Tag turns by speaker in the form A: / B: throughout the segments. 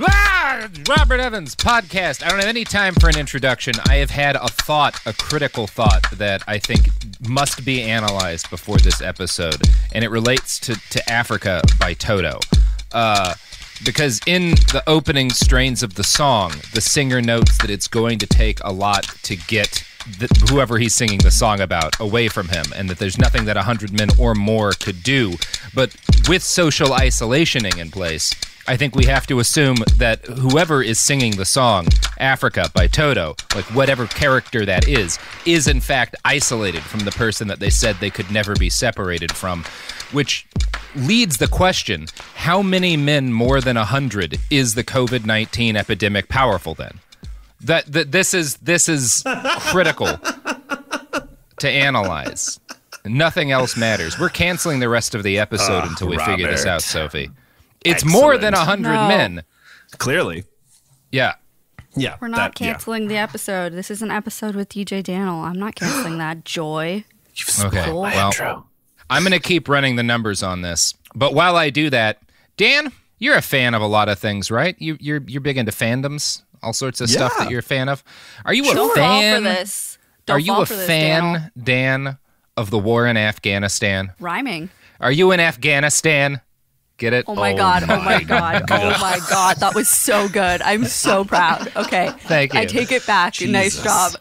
A: Ah, Robert Evans podcast. I don't have any time for an introduction. I have had a thought, a critical thought that I think must be analyzed before this episode, and it relates to, to Africa by Toto. Uh, because in the opening strains of the song, the singer notes that it's going to take a lot to get the, whoever he's singing the song about away from him, and that there's nothing that a hundred men or more could do. But with social isolationing in place, I think we have to assume that whoever is singing the song Africa by Toto, like whatever character that is, is in fact isolated from the person that they said they could never be separated from, which leads the question how many men more than 100 is the COVID 19 epidemic powerful then? That, that this is this is critical to analyze. Nothing else matters. We're canceling the rest of the episode
B: Ah,
A: until we figure this out, Sophie. It's more than a hundred
C: No.
A: men.
B: Clearly.
A: Yeah.
B: Yeah.
C: We're not
B: that- yeah.
C: canceling the episode. This is an episode with DJ Daniel. I'm not canceling that. Joy.
A: Okay.
C: Cool.
B: My
A: Well,
B: intro.
A: I'm going to keep running the numbers on this. But while I do that, Dan, you're a fan of a lot of things, right? You, you're you're big into fandoms, all sorts of stuff
B: Yeah.
A: that you're a fan of. Are you
C: Don't
A: a
C: fall
A: fan?
C: for this. Don't
A: Are you
C: fall
A: a
C: for this,
A: fan,
C: Daniel.
A: Dan, of the war in Afghanistan?
C: Rhyming.
A: Are you in Afghanistan? Get it?
C: Oh my god. Oh my god. Oh my god. That was so good. I'm so proud. Okay.
A: Thank you.
C: I take it back. Nice job.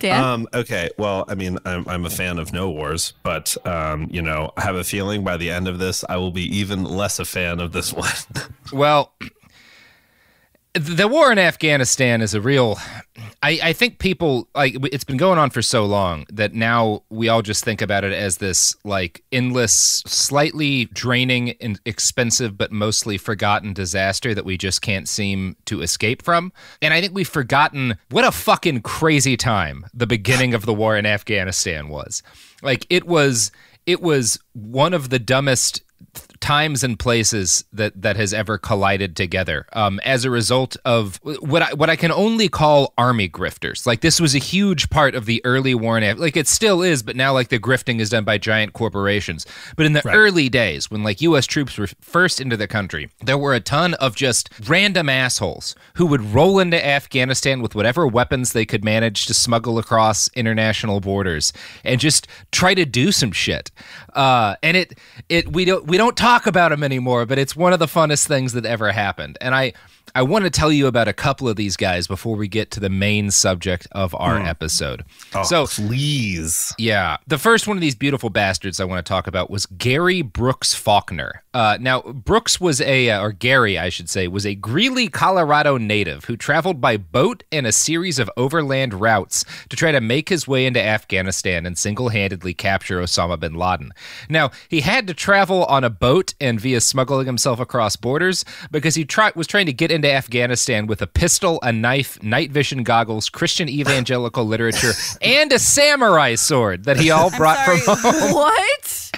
C: Dan?
B: Um, okay, well, I mean, I'm, I'm a fan of no wars, but um, you know, I have a feeling by the end of this, I will be even less a fan of this one.
A: Well, the war in Afghanistan is a real. I, I think people like it's been going on for so long that now we all just think about it as this like endless, slightly draining and expensive, but mostly forgotten disaster that we just can't seem to escape from. And I think we've forgotten what a fucking crazy time the beginning of the war in Afghanistan was. Like it was, it was one of the dumbest times and places that that has ever collided together um, as a result of what I, what I can only call army grifters. Like this was a huge part of the early war in Af- like it still is, but now like the grifting is done by giant corporations. But in the early days, when like U.S. troops were first into the country, there were a ton of just random assholes who would roll into Afghanistan with whatever weapons they could manage to smuggle across international borders and just try to do some shit. Uh, and it it we don't we don't talk about him anymore, but it's one of the funnest things that ever happened. And I I want to tell you about a couple of these guys before we get to the main subject of our episode.
B: Oh,
A: So
B: please.
A: yeah. The first one of these beautiful bastards I want to talk about was Gary Brooks Faulkner. Uh, now, Brooks was a, uh, or Gary, I should say, was a Greeley, Colorado native who traveled by boat and a series of overland routes to try to make his way into Afghanistan and single handedly capture Osama bin Laden. Now, he had to travel on a boat and via smuggling himself across borders because he try- was trying to get into Afghanistan with a pistol, a knife, night vision goggles, Christian evangelical literature, and a samurai sword that he all brought from home.
C: what?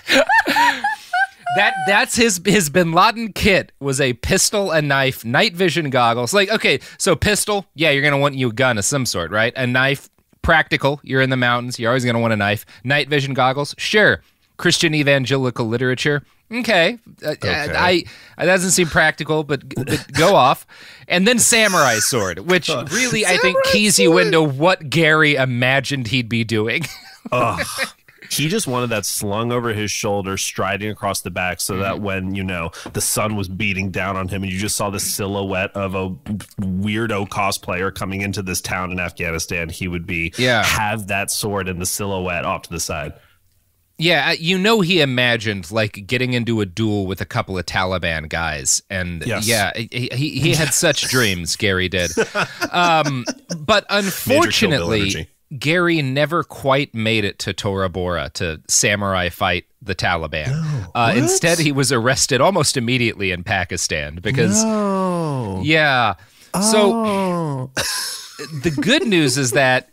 A: That that's his his Bin Laden kit was a pistol, a knife, night vision goggles. Like okay, so pistol, yeah, you're gonna want you a gun of some sort, right? A knife, practical. You're in the mountains, you're always gonna want a knife. Night vision goggles, sure. Christian evangelical literature, okay. Uh, I, I that doesn't seem practical, but, but go off. And then samurai sword, which really I think keys you into what Gary imagined he'd be doing.
B: He just wanted that slung over his shoulder, striding across the back, so
A: Mm-hmm.
B: that when you know the sun was beating down on him, and you just saw the silhouette of a weirdo cosplayer coming into this town in Afghanistan, he would be
A: Yeah.
B: have that sword and the silhouette off to the side.
A: Yeah, you know he imagined like getting into a duel with a couple of Taliban guys, and
B: Yes.
A: yeah, he, he had such dreams. Gary did, um, but unfortunately. Gary never quite made it to Tora Bora to samurai fight the Taliban. uh, instead, he was arrested almost immediately in Pakistan because
B: Oh,
A: yeah. So the good news is that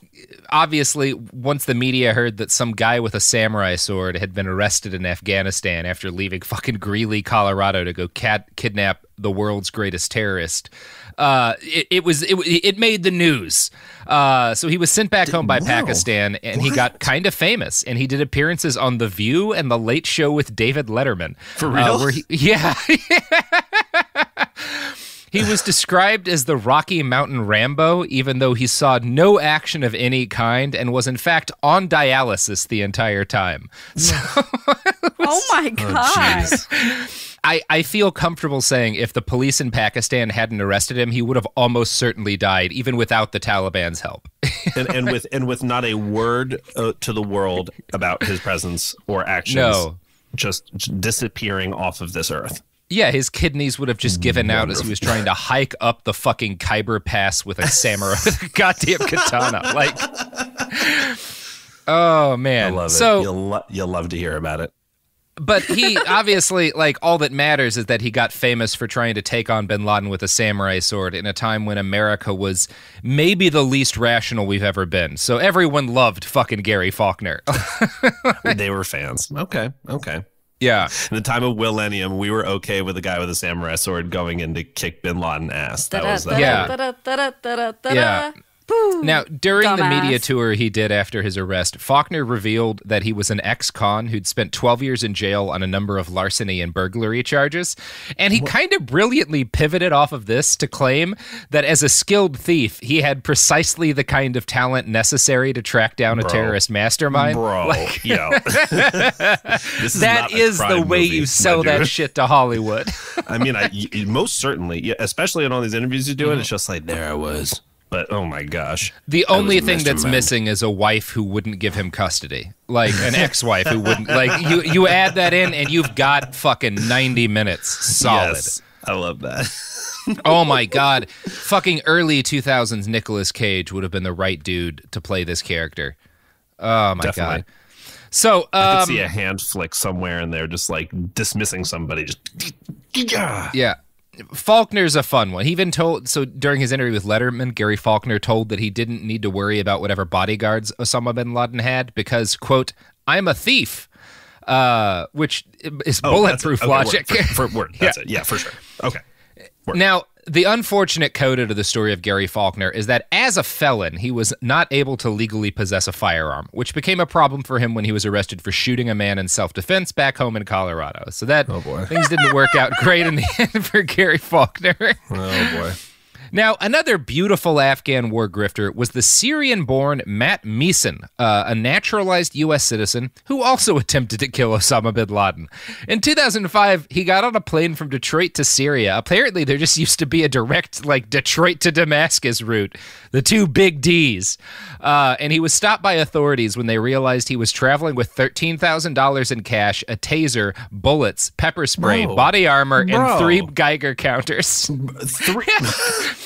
A: obviously once the media heard that some guy with a samurai sword had been arrested in Afghanistan after leaving fucking Greeley, Colorado to go cat- kidnap the world's greatest terrorist, uh, it, it was it, it made the news. Uh, so he was sent back home by. Pakistan, and he got kind of famous. And he did appearances on The View and The Late Show with David Letterman. For
B: real?
A: where he, yeah. He was described as the Rocky Mountain Rambo, even though he saw no action of any kind and was, in fact, on dialysis the entire time. So
C: Oh my god.
A: I, I feel comfortable saying if the police in Pakistan hadn't arrested him, he would have almost certainly died, even without the Taliban's help.
B: and, and with and with not a word uh, to the world about his presence or actions.
A: No.
B: Just disappearing off of this earth.
A: Yeah, his kidneys would have just given out as he was trying to hike up the fucking Khyber Pass with a samurai with a goddamn katana. Like, oh man.
B: I love it.
A: So,
B: you'll, lo- you'll love to hear about it.
A: but he obviously like all that matters is that he got famous for trying to take on bin Laden with a samurai sword in a time when America was maybe the least rational we've ever been. So everyone loved fucking Gary Faulkner.
B: they were fans. Okay, okay.
A: Yeah.
B: In the time of Millennium, we were okay with a guy with a samurai sword going in to kick Bin Laden ass. That was that.
A: Yeah.
C: Yeah.
A: Yeah. Now, during the media tour he did after his arrest, Faulkner revealed that he was an ex con who'd spent 12 years in jail on a number of larceny and burglary charges. And he kind of brilliantly pivoted off of this to claim that as a skilled thief, he had precisely the kind of talent necessary to track down a
B: Bro.
A: terrorist mastermind.
B: Bro,
A: Like,
B: yo. is
A: that
B: not a
A: is the way
B: movie,
A: you sell that shit to Hollywood.
B: I mean, I y- most certainly, yeah, especially in all these interviews you're
A: Mm-hmm.
B: doing, it's just like there I was. But oh my gosh,
A: The only thing that's missing is a wife who wouldn't give him custody, like an ex-wife who wouldn't. Like you, you add that in, and you've got fucking ninety minutes solid.
B: Yes, I love that.
A: Oh my god, fucking early two thousands Nicolas Cage would have been the right dude to play this character. Oh my
B: Definitely.
A: god. So
B: I
A: um,
B: could see a hand flick somewhere in there, just like dismissing somebody. Just yeah.
A: Yeah. Faulkner's a fun one. He even told so during his interview with Letterman, Gary Faulkner told that he didn't need to worry about whatever bodyguards Osama bin Laden had because, quote, I'm a thief. Uh, which is
B: Oh,
A: bulletproof
B: that's it. Okay,
A: logic.
B: Word, for, for word. That's it. Yeah, for sure. Okay. Word.
A: Now, the unfortunate coda to the story of Gary Faulkner is that as a felon, he was not able to legally possess a firearm, which became a problem for him when he was arrested for shooting a man in self defense back home in Colorado. So that
B: Oh, boy.
A: things didn't work out great in the end for Gary Faulkner.
B: Oh boy.
A: Now, another beautiful Afghan war grifter was the Syrian born Matt Meeson, uh, a naturalized U.S. citizen who also attempted to kill Osama bin Laden. In 2005, he got on a plane from Detroit to Syria. Apparently, there just used to be a direct, like, Detroit to Damascus route, the two big D's. Uh, and he was stopped by authorities when they realized he was traveling with $13,000 in cash, a taser, bullets, pepper spray,
B: Bro.
A: body armor,
B: Bro.
A: and three Geiger counters.
B: Three.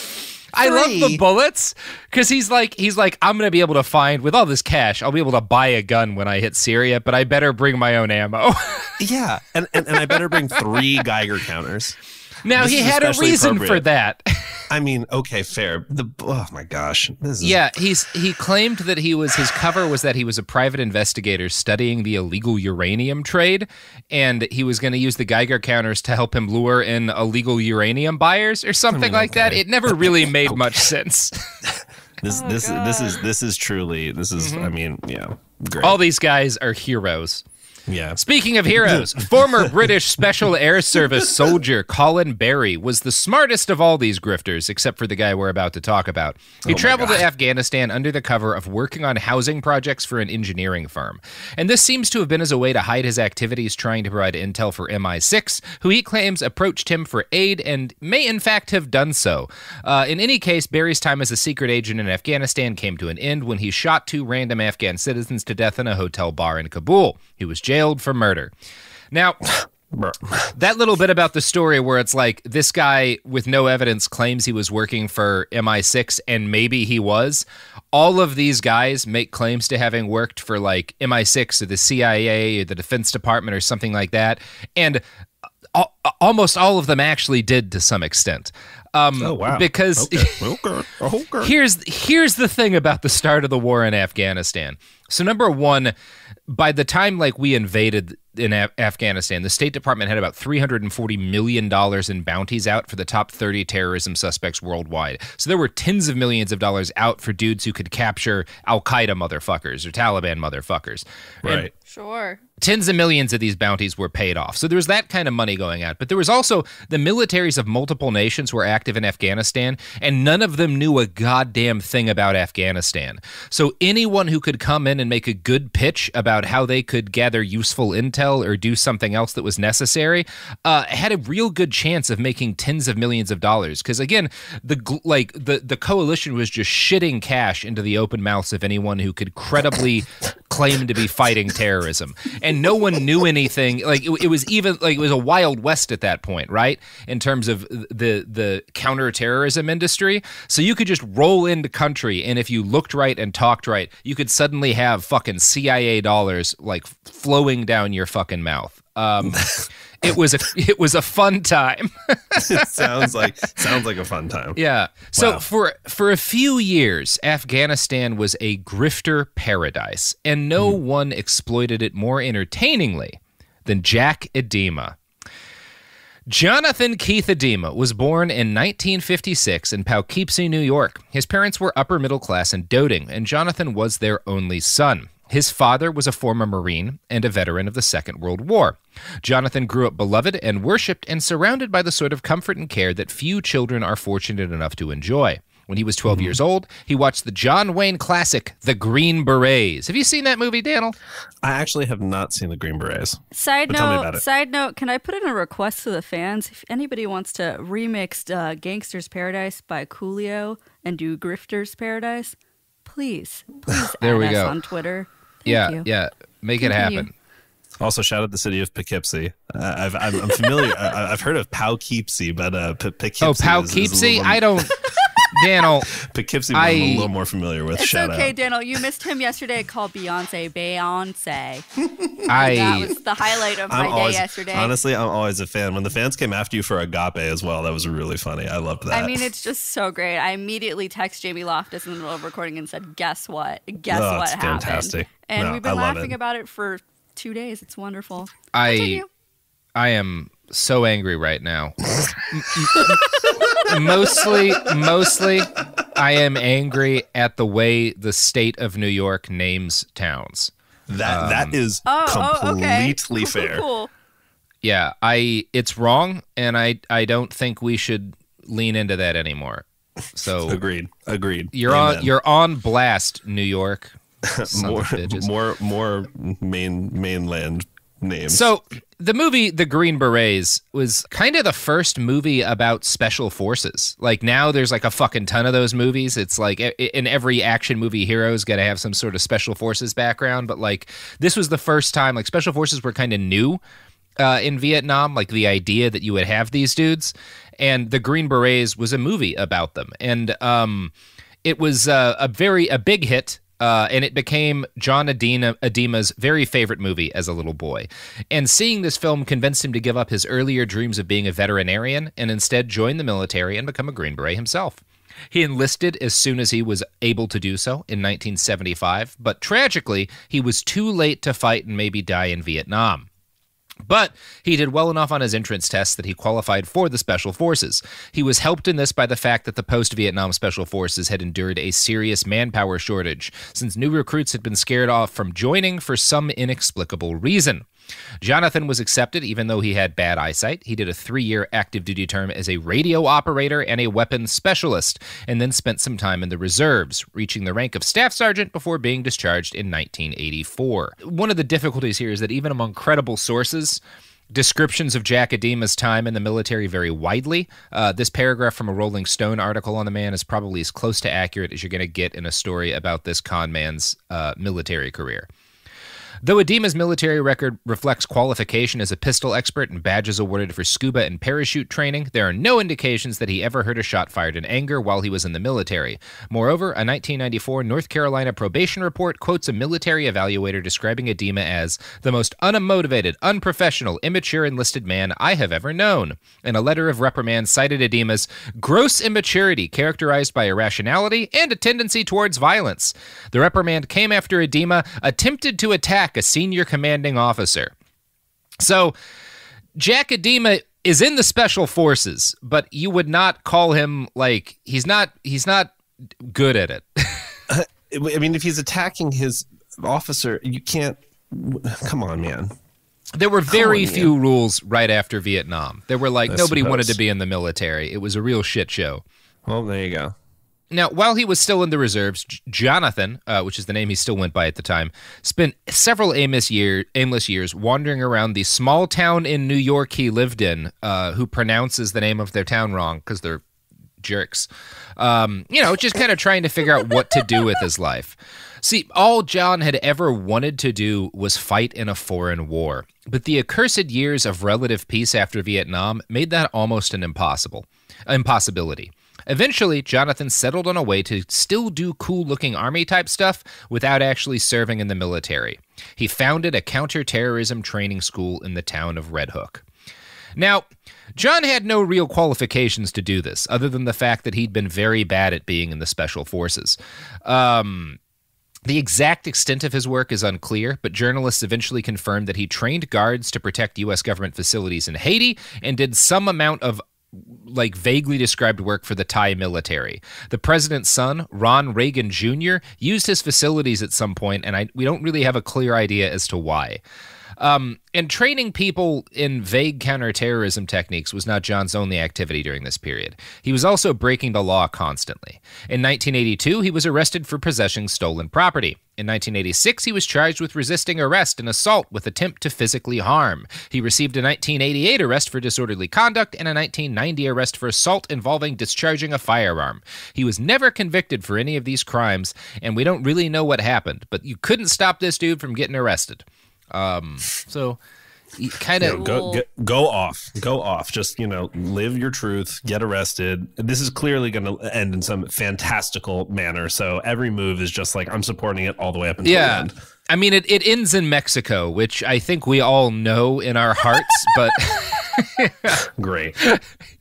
A: I love the bullets because he's like he's like I'm gonna be able to find with all this cash I'll be able to buy a gun when I hit Syria but I better bring my own ammo.
B: yeah, and, and and I better bring three Geiger counters.
A: Now
B: This
A: he had a reason for that.
B: I mean, okay, fair. The oh my gosh, this is
A: yeah, he's he claimed that he was his cover was that he was a private investigator studying the illegal uranium trade and he was going to use the Geiger counters to help him lure in illegal uranium buyers or something like that. It never really made much sense.
B: this
C: Oh,
B: this this is this is truly this is. I mm-hmm. mean, yeah, great.
A: all these guys are heroes.
B: Yeah,
A: Speaking of heroes, former British Special Air Service soldier Colin Barry was the smartest of all these grifters, except for the guy we're about to talk about. He traveled to Afghanistan under the cover of working on housing projects for an engineering firm. And this seems to have been as a way to hide his activities trying to provide intel for MI6, who he claims approached him for aid and may in fact have done so. Uh, in any case, Barry's time as a secret agent in Afghanistan came to an end when he shot two random Afghan citizens to death in a hotel bar in Kabul. He was jailed for murder. Now, that little bit about the story where it's like this guy with no evidence claims he was working for MI6 and maybe he was. All of these guys make claims to having worked for like MI6 or the CIA or the Defense Department or something like that. And al- almost all of them actually did to some extent. Um,
B: Oh wow.
A: Because
B: okay, okay, okay.
A: here's here's the thing about the start of the war in Afghanistan. So number one, by the time like we invaded in Af- Afghanistan. The State Department had about $340 million in bounties out for the top 30 terrorism suspects worldwide. So there were tens of millions of dollars out for dudes who could capture Al Qaeda motherfuckers or Taliban motherfuckers. And
B: Right.
C: Sure.
A: tens of millions of these bounties were paid off. So there was that kind of money going out. But there was also the militaries of multiple nations were active in Afghanistan, and none of them knew a goddamn thing about Afghanistan. So anyone who could come in and make a good pitch about how they could gather useful intel or do something else that was necessary uh, had a real good chance of making tens of millions of dollars. Because again, the like the the coalition was just shitting cash into the open mouths of anyone who could credibly claim to be fighting terrorism. And no one knew anything like it, it was even like it was a wild west at that point right? In terms of the the counterterrorism industry. So you could just roll into country and if you looked right and talked right you could suddenly have fucking CIA dollars like flowing down your fucking mouth um it was a it was a fun time
B: it sounds like sounds like a fun time.
A: yeah. So
B: Wow.
A: for for a few years, Afghanistan was a grifter paradise, and no one exploited it more entertainingly than Jack Idema. Jonathan Keith Idema was born in 1956 in Poughkeepsie, New York. His parents were upper middle class and doting, and Jonathan was their only son. His father was a former Marine and a veteran of the Second World War. Jonathan grew up beloved and worshipped and surrounded by the sort of comfort and care that few children are fortunate enough to enjoy. When he was 12 years old, he watched the John Wayne classic, The Green Berets. Have you seen that movie, Daniel?
B: I actually have not seen the Green Berets.
C: Side
B: But tell me about
C: note,
B: it.
C: side note, can I put in a request to the fans? If anybody wants to remix uh, Gangster's Paradise by Coolio and do Grifter's Paradise, please, please
A: There
C: add
A: we
C: us
A: go.
C: on Twitter. Thank
A: yeah,
C: you.
A: yeah. Make it happen.
B: Also, shout out the city of Poughkeepsie. Uh, I've, I'm, I'm familiar. I, I've heard of Poughkeepsie, but uh, P- Poughkeepsie.
A: Oh,
B: is- is a little-
A: I don't. Daniel,
B: Poughkeepsie.
A: I-
B: I'm a little more familiar with.
C: It's
B: shout
C: okay,
B: out.
C: Daniel. You missed him yesterday. Called Beyonce, Beyonce. That
A: I.
C: was the highlight of my
B: I'm
C: day
B: always,
C: yesterday.
B: honestly, I'm always a fan. When the fans came after you for Agape as well, that was really funny. I loved that.
C: I mean, it's just so great. I immediately text Jamie Loftus in the middle of recording and said, "Guess what? Guess
B: Oh,
C: what happened?"
B: fantastic.
C: And
B: No,
C: we've been laughing
B: it.
C: about it for two days. It's wonderful.
A: I. I am so angry right now. mostly, mostly, I am angry at the way the state of New York names towns.
B: that
A: um,
B: that is
C: Oh, oh, okay.
B: completely
C: Cool,
B: fair.
C: Cool.
A: Yeah, I. It's wrong, and I. I don't think we should lean into that anymore. So
B: Agreed. Agreed.
A: you're
B: Amen.
A: on. You're on blast, New York.
B: More, more, more main mainland names.
A: So the movie The Green Berets was kind of the first movie about special forces. Like now there's like a fucking ton of those movies. It's like in every action movie hero's got to have some sort of special forces background, but like this was the first time like special forces were kind of new uh, in Vietnam, like the idea that you would have these dudes. And The Green Berets was a movie about them. And um, it was uh, a very a big hit. Uh, and it became John Idema's very favorite movie as a little boy. And seeing this film convinced him to give up his earlier dreams of being a veterinarian and instead join the military and become a Green Beret himself. He enlisted as soon as he was able to do so in 1975, but tragically, he was too late to fight and maybe die in Vietnam. But he did well enough on his entrance test that he qualified for the Special Forces. He was helped in this by the fact that the post Vietnam Special Forces had endured a serious manpower shortage, since new recruits had been scared off from joining for some inexplicable reason. Jonathan was accepted even though he had bad eyesight. He did a three year active duty term as a radio operator and a weapons specialist, and then spent some time in the reserves, reaching the rank of staff sergeant before being discharged in 1984. One of the difficulties here is that even among credible sources, Descriptions of Jack Idema's time in the military vary widely. Uh, this paragraph from a Rolling Stone article on the man is probably as close to accurate as you're going to get in a story about this con man's uh, military career. Though Idema's military record reflects qualification as a pistol expert and badges awarded for scuba and parachute training, there are no indications that he ever heard a shot fired in anger while he was in the military. Moreover, a 1994 North Carolina probation report quotes a military evaluator describing Idema as the most unmotivated, unprofessional, immature enlisted man I have ever known. And a letter of reprimand cited Idema's gross immaturity characterized by irrationality and a tendency towards violence. The reprimand came after Idema attempted to attack a senior commanding officer. So Jack Idema is in the special forces, but you would not call him like he's not he's not good at it.
B: Uh, I mean, if he's attacking his officer, you can't. Come on, man.
A: There were very
B: on,
A: few rules right after Vietnam. There were like
B: I
A: nobody wanted to be in the military. It was a real shit show.
B: Well, there you go.
A: Now, while he was still in the reserves, Jonathan, uh, which is the name he still went by at the time, spent several aimless, year, aimless years wandering around the small town in New York he lived in, uh, who pronounces the name of their town wrong because they're jerks. Um, you know, just kind of trying to figure out what to do with his life. See, all John had ever wanted to do was fight in a foreign war. But the accursed years of relative peace after Vietnam made that almost an impossible impossibility. Eventually, Jonathan settled on a way to still do cool looking army type stuff without actually serving in the military. He founded a counterterrorism training school in the town of Red Hook. Now, John had no real qualifications to do this, other than the fact that he'd been very bad at being in the special forces. Um, the exact extent of his work is unclear, but journalists eventually confirmed that he trained guards to protect U.S. government facilities in Haiti and did some amount of like vaguely described work for the Thai military. The president's son, Ron Reagan Jr., used his facilities at some point, and I, we don't really have a clear idea as to why. Um, and training people in vague counterterrorism techniques was not John's only activity during this period. He was also breaking the law constantly. In 1982, he was arrested for possessing stolen property. In 1986, he was charged with resisting arrest and assault with attempt to physically harm. He received a 1988 arrest for disorderly conduct and a 1990 arrest for assault involving discharging a firearm. He was never convicted for any of these crimes, and we don't really know what happened, but you couldn't stop this dude from getting arrested. Um, so kind of
B: Go, go go off, go off. Just you know, live your truth. Get arrested. This is clearly going to end in some fantastical manner. So every move is just like I'm supporting it all the way up until the
A: yeah.
B: end.
A: I mean, it, it ends in Mexico, which I think we all know in our hearts, but
B: Great.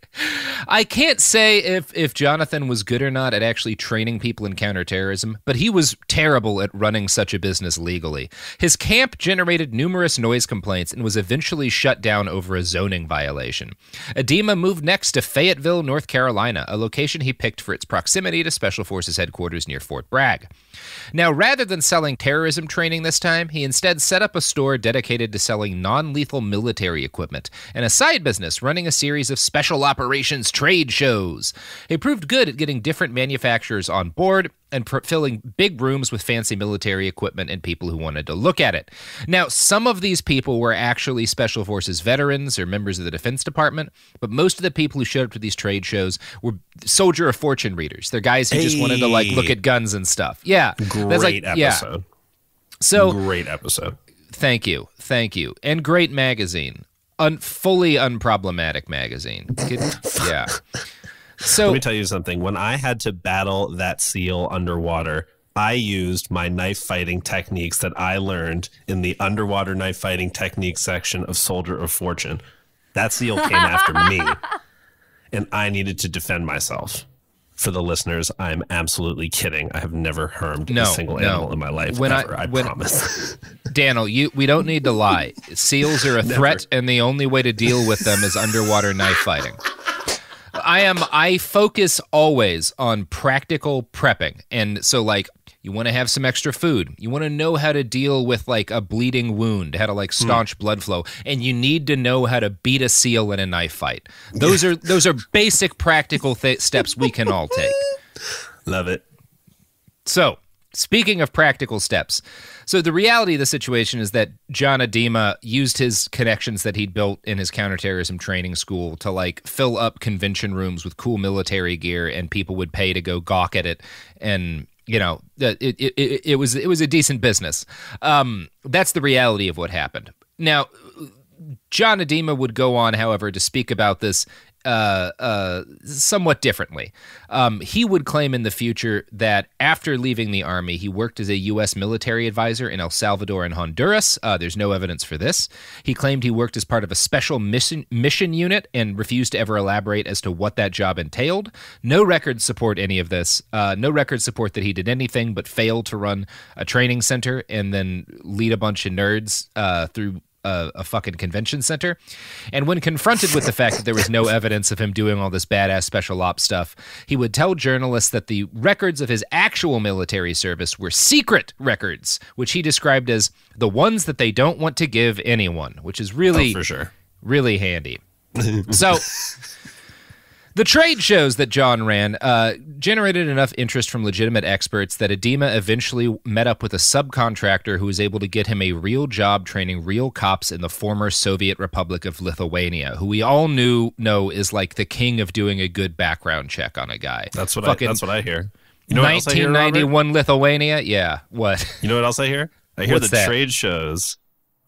A: I can't say if, if Jonathan was good or not at actually training people in counterterrorism, but he was terrible at running such a business legally. His camp generated numerous noise complaints and was eventually shut down over a zoning violation. Idema moved next to Fayetteville, North Carolina, a location he picked for its proximity to Special Forces headquarters near Fort Bragg. Now, rather than selling terrorism training this time, he instead set up a store dedicated to selling non lethal military equipment and a side business running a series of special operations trade shows. He proved good at getting different manufacturers on board and filling big rooms with fancy military equipment and people who wanted to look at it. Now, some of these people were actually Special Forces veterans or members of the Defense Department, but most of the people who showed up to these trade shows were Soldier of Fortune readers. They're guys who just wanted to like look at guns and stuff. Yeah.
B: Great
A: That's like- yeah.
B: episode.
A: So
B: Great episode.
A: Thank you, thank you, and great magazine, Un- fully unproblematic magazine. Yeah. So
B: Let me tell you something. When I had to battle that seal underwater, I used my knife fighting techniques that I learned in the underwater knife fighting techniques section of Soldier of Fortune. That seal came after me, and I needed to defend myself. For the listeners, I'm absolutely kidding. I have never harmed
A: No,
B: a single
A: no.
B: animal in my life
A: When I-
B: ever. I,
A: when-
B: promise.
A: Daniel, you we don't need to lie. Seals are a threat, and the only way to deal with them is underwater knife fighting. I am I focus always on practical prepping. And so like you want to have some extra food. You want to know how to deal with like a bleeding wound, how to like hmm. staunch blood flow, and you need to know how to beat a seal in a knife fight. Those are those are basic practical th- steps we can all take.
B: Love it.
A: So, speaking of practical steps, so the reality of the situation is that John Idema used his connections that he'd built in his counterterrorism training school to like fill up convention rooms with cool military gear, and people would pay to go gawk at it, and you know, it it, it, it was it was a decent business. Um, that's the reality of what happened. Now, John Idema would go on, however, to speak about this uh, uh, somewhat differently. Um, he would claim in the future that after leaving the army, he worked as a U.S. military advisor in El Salvador and Honduras. Uh, there's no evidence for this. He claimed he worked as part of a special mission, mission unit and refused to ever elaborate as to what that job entailed. No records support any of this. Uh, no records support that he did anything but fail to run a training center and then lead a bunch of nerds through a, a fucking convention center. And when confronted with the fact that there was no evidence of him doing all this badass special ops stuff, he would tell journalists that the records of his actual military service were secret records, which he described as the ones that they don't want to give anyone, which is oh, really,
B: Oh, for sure.
A: really handy. so. The trade shows that John ran uh, generated enough interest from legitimate experts that Idema eventually met up with a subcontractor who was able to get him a real job training real cops in the former Soviet Republic of Lithuania, who we all knew know is like the king of doing a good background check on a guy.
B: That's what
A: Fucking
B: I. That's what I hear. You know what else I hear,
A: 1991 Lithuania. Yeah, what?
B: You know what else I hear? I hear
A: What's
B: that,
A: that?
B: trade shows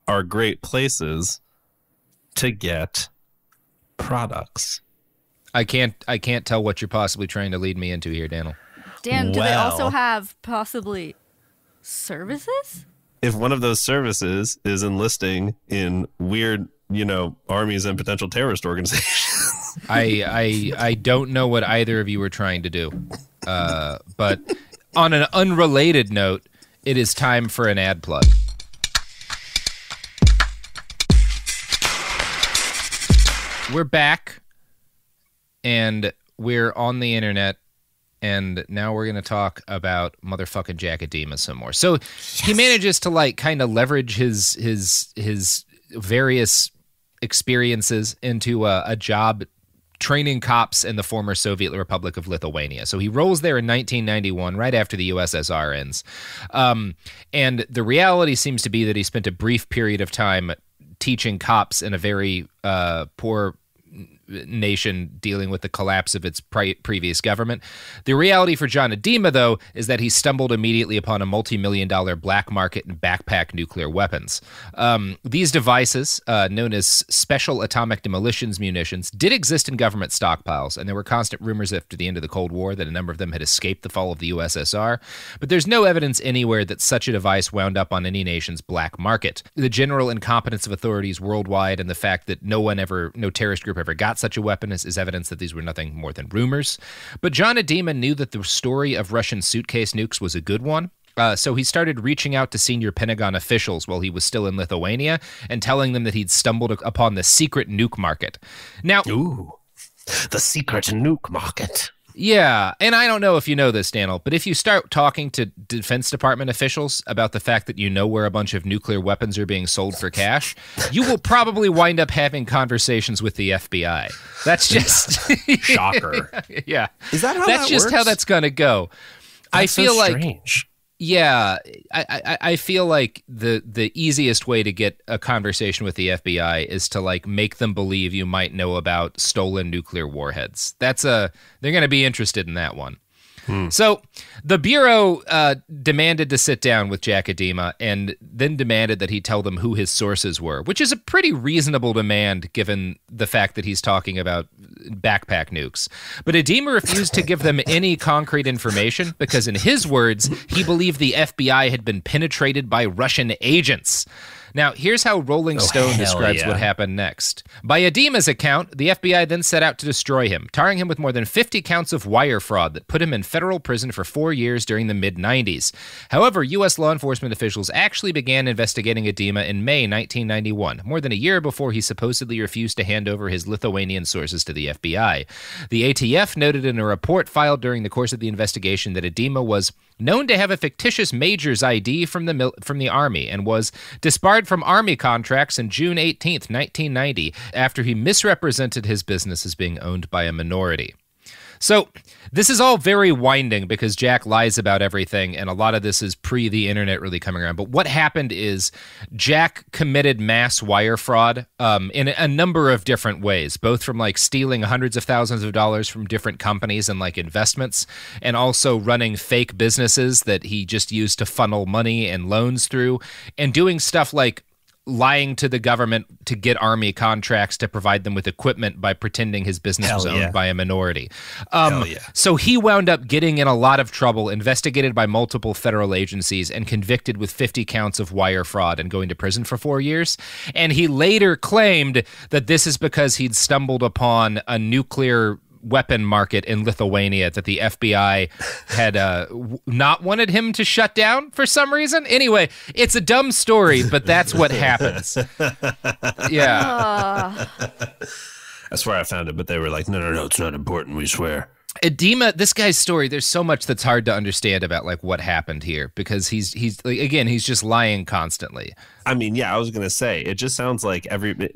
B: are great places to get products.
A: I can't. I can't tell what you're possibly trying to lead me into here, Daniel.
C: Dan, do they also have possibly services?
B: If one of those services is enlisting in weird, you know, armies and potential terrorist organizations,
A: I I I don't know what either of you were trying to do. Uh, but on an unrelated note, it is time for an ad plug. We're back and we're on the internet and now we're going to talk about motherfucking Jack Idema some more. So he manages to like kind of leverage his his his various experiences into a, a job training cops in the former Soviet Republic of Lithuania. So he rolls there in 1991, right after the USSR ends. Um, and the reality seems to be that he spent a brief period of time teaching cops in a very uh, poor nation dealing with the collapse of its pre- previous government. The reality for John Idema, though, is that he stumbled immediately upon a multi million dollar black market in backpack nuclear weapons. Um, these devices, uh, known as special atomic demolitions munitions, did exist in government stockpiles, and there were constant rumors after the end of the Cold War that a number of them had escaped the fall of the USSR. But there's no evidence anywhere that such a device wound up on any nation's black market. The general incompetence of authorities worldwide and the fact that no one ever, no terrorist group ever got such a weapon is, is evidence that these were nothing more than rumors. But John Idema knew that the story of Russian suitcase nukes was a good one. Uh, so he started reaching out to senior Pentagon officials while he was still in Lithuania and telling them that he'd stumbled upon the secret nuke market. Now,
B: ooh, the secret nuke market.
A: Yeah, and I don't know if you know this, Daniel, but if you start talking to Defense Department officials about the fact that you know where a bunch of nuclear weapons are being sold for cash, you will probably wind up having conversations with the FBI. That's just
B: Shocker.
A: yeah.
B: Is that how
A: That's
B: that
A: just
B: works?
A: how that's gonna go. I
B: That's so
A: feel like
B: strange.
A: Yeah, I, I, I feel like the the easiest way to get a conversation with the FBI is to like make them believe you might know about stolen nuclear warheads. That's a they're going to be interested in that one. So the bureau uh, demanded to sit down with Jack Idema and then demanded that he tell them who his sources were, which is a pretty reasonable demand given the fact that he's talking about backpack nukes. But Idema refused to give them any concrete information because, in his words, he believed the FBI had been penetrated by Russian agents. Now, here's how Rolling oh, Stone
B: hell
A: describes
B: yeah.
A: what happened next. By Idema's account, the FBI then set out to destroy him, tarring him with more than 50 counts of wire fraud that put him in federal prison for four years during the mid 90s. However, U.S. law enforcement officials actually began investigating Idema in May 1991, more than a year before he supposedly refused to hand over his Lithuanian sources to the FBI. The ATF noted in a report filed during the course of the investigation that Idema was known to have a fictitious major's ID from the mil- from the army and was disbarred from army contracts in June 18th, 1990, after he misrepresented his business as being owned by a minority. So, this is all very winding because Jack lies about everything, and a lot of this is pre the internet really coming around. But what happened is Jack committed mass wire fraud um, in a number of different ways, both from like stealing hundreds of thousands of dollars from different companies and like investments, and also running fake businesses that he just used to funnel money and loans through, and doing stuff like lying to the government to get army contracts to provide them with equipment by pretending his business
B: Hell
A: was owned
B: yeah.
A: by a minority. Um,
B: yeah.
A: So he wound up getting in a lot of trouble, investigated by multiple federal agencies, and convicted with 50 counts of wire fraud and going to prison for four years. And he later claimed that this is because he'd stumbled upon a nuclear weapon market in Lithuania that the FBI had uh, w- not wanted him to shut down for some reason. Anyway, it's a dumb story, but that's what happens. Yeah.
B: That's where I found it, but they were like, no, no, no, it's not important. We swear.
A: Idema, this guy's story, there's so much that's hard to understand about like what happened here because he's he's like again, he's just lying constantly.
B: I mean, yeah, I was gonna say it just sounds like every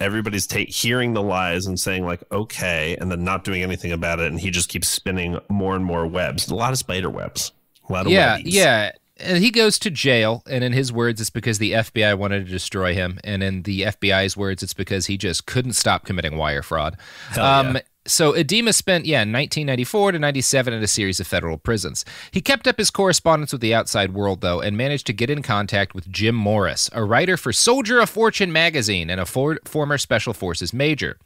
B: everybody's hearing the lies and saying like okay, and then not doing anything about it, and he just keeps spinning more and more webs, a lot of spider webs, a lot of
A: yeah,
B: webbies.
A: yeah. And he goes to jail, and in his words, it's because the FBI wanted to destroy him, and in the FBI's words, it's because he just couldn't stop committing wire fraud. Um,
B: yeah.
A: So Idema spent, yeah, 1994 to 97 in a series of federal prisons. He kept up his correspondence with the outside world, though, and managed to get in contact with Jim Morris, a writer for Soldier of Fortune magazine and a for- former Special Forces major.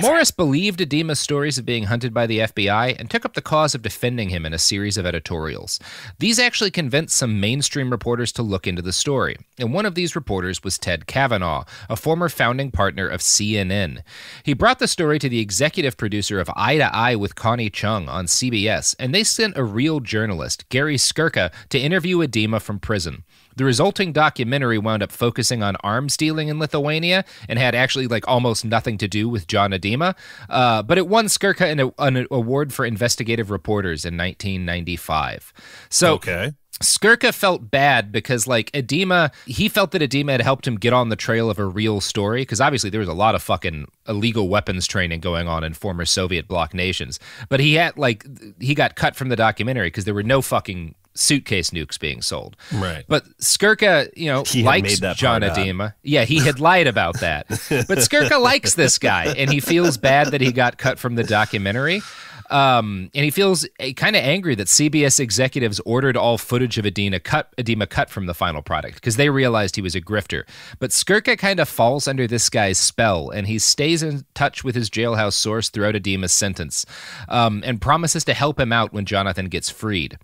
A: Morris believed Idema's stories of being hunted by the FBI and took up the cause of defending him in a series of editorials. These actually convinced some mainstream reporters to look into the story, and one of these reporters was Ted Kavanau, a former founding partner of CNN. He brought the story to the executive producer of Eye to Eye with Connie Chung on CBS, and they sent a real journalist, Gary Scurka, to interview Idema from prison. The resulting documentary wound up focusing on arms dealing in Lithuania and had actually like almost nothing to do with John Idema, uh, but it won Scurka an, an award for investigative reporters in 1995. So
B: Okay.
A: Scurka felt bad because, like, Idema, he felt that Idema had helped him get on the trail of a real story. Because obviously, there was a lot of fucking illegal weapons training going on in former Soviet bloc nations. But he had, like, he got cut from the documentary because there were no fucking suitcase nukes being sold.
B: Right.
A: But Scurka, you know,
B: He
A: likes John
B: up.
A: Idema. Yeah, he had lied about that. But Scurka likes this guy, and he feels bad that he got cut from the documentary. Um, and he feels kind of angry that CBS executives ordered all footage of Idema cut, Idema cut from the final product because they realized he was a grifter. But Scurka kind of falls under this guy's spell, and he stays in touch with his jailhouse source throughout Idema's sentence, um, and promises to help him out when Jonathan gets freed.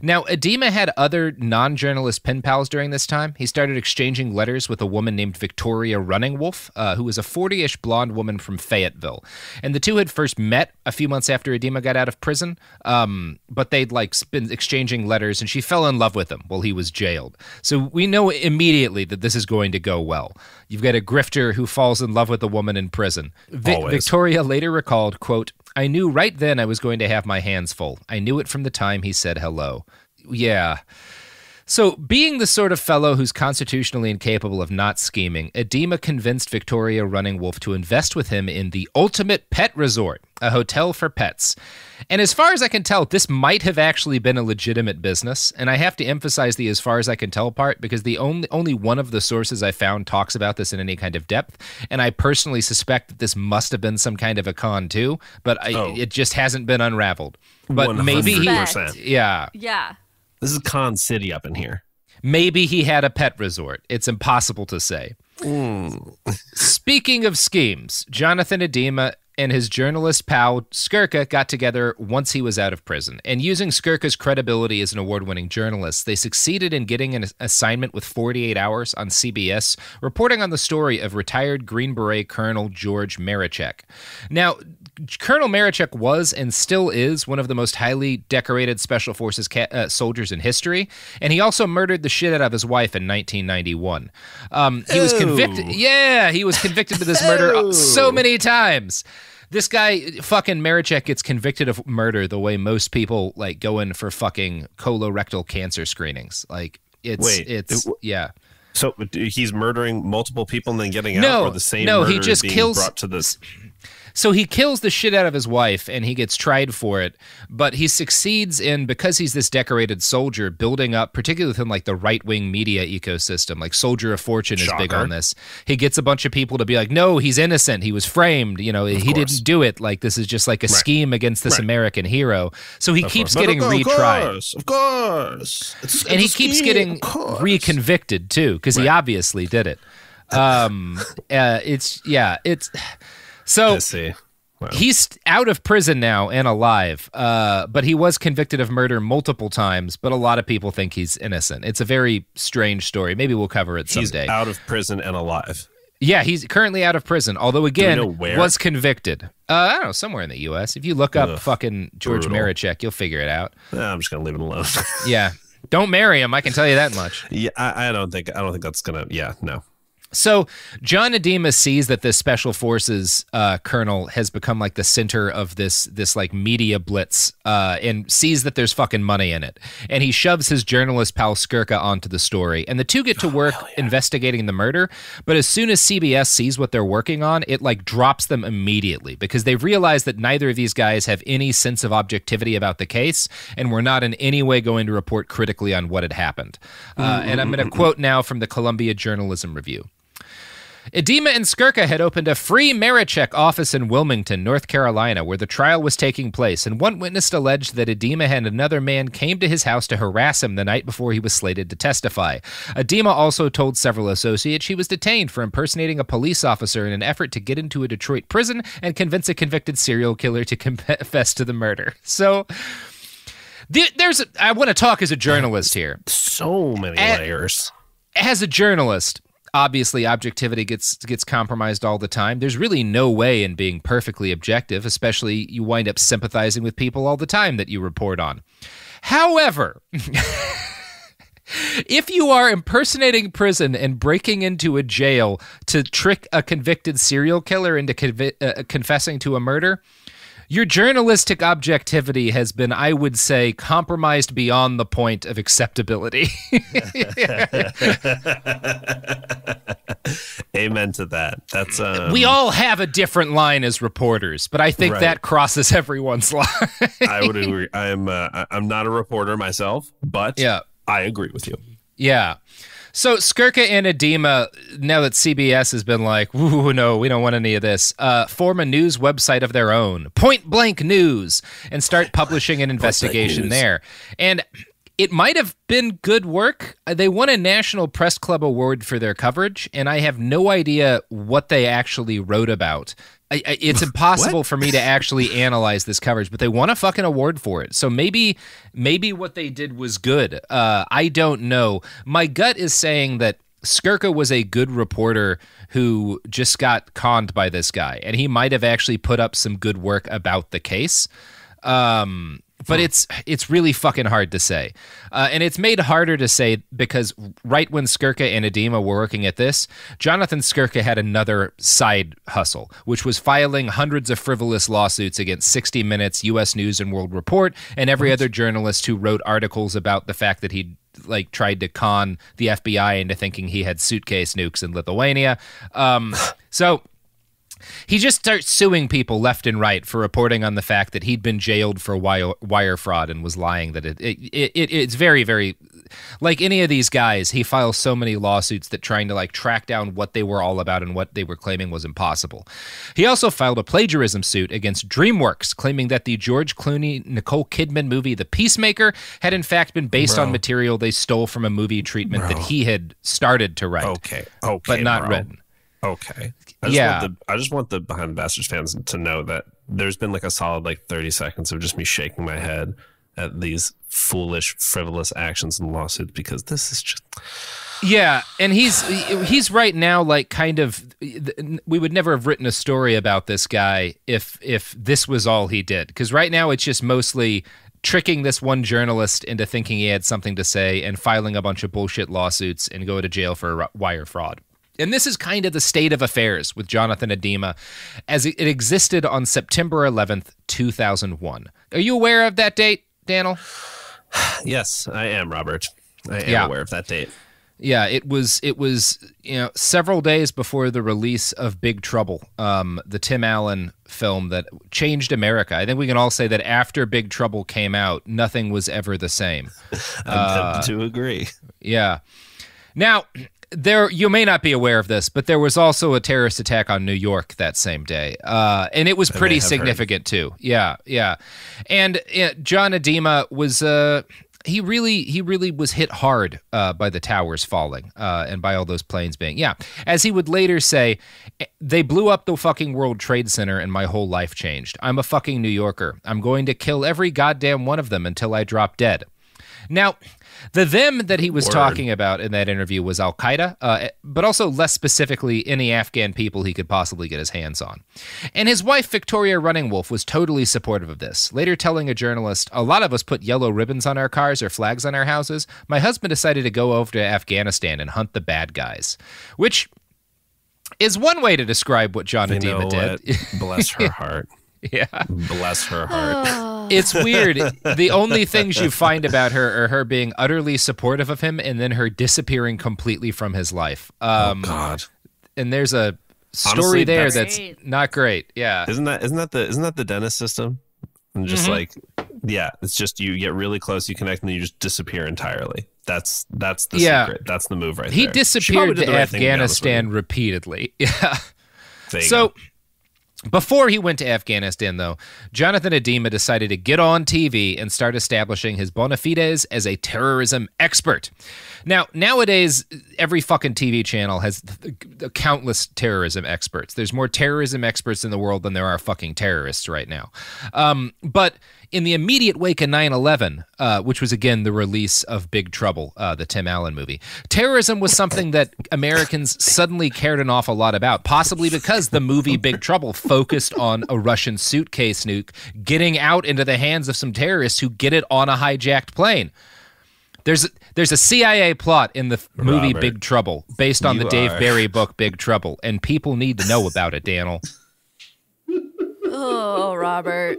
A: Now, Idema had other non journalist pen pals during this time. He started exchanging letters with a woman named Victoria Running Wolf, uh, who was a 40 ish blonde woman from Fayetteville. And the two had first met a few months after Edema got out of prison, um, but they'd like been exchanging letters, and she fell in love with him while he was jailed. So we know immediately that this is going to go well. You've got a grifter who falls in love with a woman in prison.
B: Always.
A: Victoria later recalled, quote, I knew right then I was going to have my hands full. I knew it from the time he said hello. Yeah. So, being the sort of fellow who's constitutionally incapable of not scheming, Idema convinced Victoria Running Wolf to invest with him in the Ultimate Pet Resort, a hotel for pets. And as far as I can tell, this might have actually been a legitimate business. And I have to emphasize the as far as I can tell part because the only only one of the sources I found talks about this in any kind of depth. And I personally suspect that this must have been some kind of a con too, but I,
B: Oh.
A: it just hasn't been unraveled. But maybe he,
B: 100%.
A: yeah,
C: Yeah.
B: This is Con City up in here.
A: Maybe he had a pet resort. It's impossible to say. Hmm. Speaking of schemes, Jonathan Idema and his journalist pal Scurka got together once he was out of prison. And using Scurka's credibility as an award winning journalist, they succeeded in getting an assignment with 48 Hours on CBS, reporting on the story of retired Green Beret Colonel George Marecek. Now, Colonel Marecek was and still is one of the most highly decorated Special Forces ca- uh, soldiers in history, and he also murdered the shit out of his wife in 1991. Um, he was convicted. Yeah, he was convicted of this murder so many times. This guy, fucking Marecek, gets convicted of murder the way most people like go in for fucking colorectal cancer screenings. Like it's
B: Wait,
A: it's
B: it-
A: yeah.
B: So he's murdering multiple people and then getting
A: No,
B: out, or the same
A: no, he just kills-
B: brought to this.
A: So he kills the shit out of his wife and he gets tried for it, but he succeeds in because he's this decorated soldier building up, particularly within like the right wing media ecosystem. Like Soldier of Fortune is big on this. He gets a bunch of people to be like, "No, he's innocent. He was framed. You know, he
B: course.
A: didn't do it. Like this is just like a scheme against this
B: Right.
A: American hero." So he keeps
B: But
A: getting
B: of
A: retried
B: course, of course. It's-
A: and he
B: it's
A: keeps getting
B: of course.
A: reconvicted too because he obviously did it um uh, it's yeah it's so.
B: Wow.
A: he's out of prison now and alive uh but he was convicted of murder multiple times but a lot of people think he's innocent it's a very strange story maybe we'll cover it
B: He's
A: someday
B: out of prison and alive.
A: Yeah, he's currently out of prison. Although again, was convicted. Uh, I don't know, somewhere in the U.S. If you look up
B: Ugh,
A: fucking George
B: brutal.
A: Marecek, you'll figure it out.
B: Eh, I'm just gonna leave it alone.
A: Yeah, don't marry him. I can tell you that much.
B: yeah, I, I don't think I don't think that's gonna. Yeah, no.
A: So John Idema sees that this special forces uh, colonel has become like the center of this this like media blitz, uh, and sees that there's fucking money in it, and he shoves his journalist pal Scurka onto the story, and the two get to work investigating the murder. But as soon as CBS sees what they're working on, it like drops them immediately because they've realized that neither of these guys have any sense of objectivity about the case, and we're not in any way going to report critically on what had happened. Uh, and I'm going to quote now from the Columbia Journalism Review. Idema and Scurka had opened a free Marecek office in Wilmington, North Carolina, where the trial was taking place, and one witness alleged that Idema and another man came to his house to harass him the night before he was slated to testify. Idema also told several associates she was detained for impersonating a police officer in an effort to get into a Detroit prison and convince a convicted serial killer to confess to the murder. So. There's, a, I want to talk as a journalist here
B: So many layers.
A: as a journalist, obviously objectivity gets gets compromised all the time. There's really no way in being perfectly objective, especially you wind up sympathizing with people all the time that you report on. However, if you are impersonating prison and breaking into a jail to trick a convicted serial killer into convi- uh, confessing to a murder, your journalistic objectivity has been, I would say, compromised beyond the point of acceptability.
B: Amen to that. That's um,
A: we all have a different line as reporters, but I think
B: Right.
A: that crosses everyone's line.
B: I would agree. I'm uh, I'm not a reporter myself, but
A: Yeah.
B: I agree with you.
A: yeah. So Scurka and Idema, now that CBS has been like, "Ooh, no, we don't want any of this," uh, form a news website of their own, Point Blank News, and start publishing an investigation there. And it might have been good work. Uh, They won a National Press Club award for their coverage, and I have no idea what they actually wrote about. I, I, it's impossible for me to actually analyze this coverage, but they won a fucking award for it. So maybe, maybe what they did was good. Uh, I don't know. My gut is saying that Scurka was a good reporter who just got conned by this guy, and he might have actually put up some good work about the case. Um, but it's it's really fucking hard to say, uh, and it's made harder to say because right when Scurka and Idema were working at this, Jonathan Scurka had another side hustle, which was filing hundreds of frivolous lawsuits against 60 Minutes, U.S. News and World Report, and every other journalist who wrote articles about the fact that he'd like tried to con the FBI into thinking he had suitcase nukes in Lithuania. Um, so he just starts suing people left and right for reporting on the fact that he'd been jailed for wire, wire fraud and was lying that it, it, it it's very very like any of these guys he files so many lawsuits that trying to like track down what they were all about and what they were claiming was impossible he also filed a plagiarism suit against dreamworks claiming that the george clooney nicole kidman movie the peacemaker had in fact been based on material they stole from a movie treatment that he had started to write
B: Okay. Okay.
A: but not
B: bro.
A: written
B: Okay. I just
A: Yeah.
B: Want the, I just want the behind the bastards fans to know that there's been like a solid like 30 seconds of just me shaking my head at these foolish, frivolous actions and lawsuits because this is just
A: Yeah, and he's he's right now like kind of we would never have written a story about this guy if if this was all he did because right now it's just mostly tricking this one journalist into thinking he had something to say and filing a bunch of bullshit lawsuits and go to jail for wire fraud. And this is kind of the state of affairs with Jonathan Idema as it existed on September 11th, 2001. Are you aware of that date, Daniel?
B: yes, I am Robert. I am
A: Yeah.
B: aware of that date.
A: Yeah, it was it was you know several days before the release of Big Trouble, um, the Tim Allen film that changed America. I think we can all say that after Big Trouble came out, nothing was ever the same.
B: I'm
A: Uh,
B: tempted to agree.
A: Yeah. Now, there you may not be aware of this, but there was also a terrorist attack on New York that same day, uh, and it was pretty
B: have heard.
A: significant too. Yeah, yeah. And uh, John Idema was. Uh, he really, he really was hit hard uh, by the towers falling uh, and by all those planes being. Yeah, as he would later say, "Eh, they blew up the fucking World Trade Center and my whole life changed. I'm a fucking New Yorker. I'm going to kill every goddamn one of them until I drop dead. Now, the them that he was
B: Word.
A: talking about in that interview was Al Qaeda, uh, but also less specifically any Afghan people he could possibly get his hands on. And his wife, Victoria Running Wolf, was totally supportive of this, later telling a journalist, A lot of us put yellow ribbons on our cars or flags on our houses. My husband decided to go over to Afghanistan and hunt the bad guys, which is one way to describe what John Idema did.
B: Bless her heart.
A: yeah.
B: Bless her heart.
A: It's weird. the only things you find about her are her being utterly supportive of him and then her disappearing completely from his life. Um,
B: God,
A: and there's a story
B: Honestly,
A: there
B: that's-
A: that's not great. Yeah.
B: isn't that isn't that the isn't that the dentist system? And just
A: Mm-hmm.
B: like, yeah, it's just you get really close, you connect, and then you just disappear entirely. That's that's the
A: Yeah.
B: secret. That's the move right
A: He
B: there. He
A: disappeared to
B: the right thing, be honest with
A: Afghanistan repeatedly. Yeah.
B: There you
A: So
B: go.
A: Before he went to Afghanistan, though, Jonathan Idema decided to get on TV and start establishing his bona fides as a terrorism expert. Now, nowadays, every fucking TV channel has countless terrorism experts. There's more terrorism experts in the world than there are fucking terrorists right now. Um, but in the immediate wake of 9 11, uh, which was again the release of Big Trouble, uh, the Tim Allen movie, terrorism was something that Americans suddenly cared an awful lot about, possibly because the movie Big Trouble focused on a Russian suitcase nuke getting out into the hands of some terrorists who get it on a hijacked plane. There's a, there's a CIA plot in the f- movie
B: Robert,
A: Big Trouble based on the
B: you
A: Dave
B: are-
A: Barry book Big Trouble, and people need to know about it, Daniel.
C: Oh, Robert.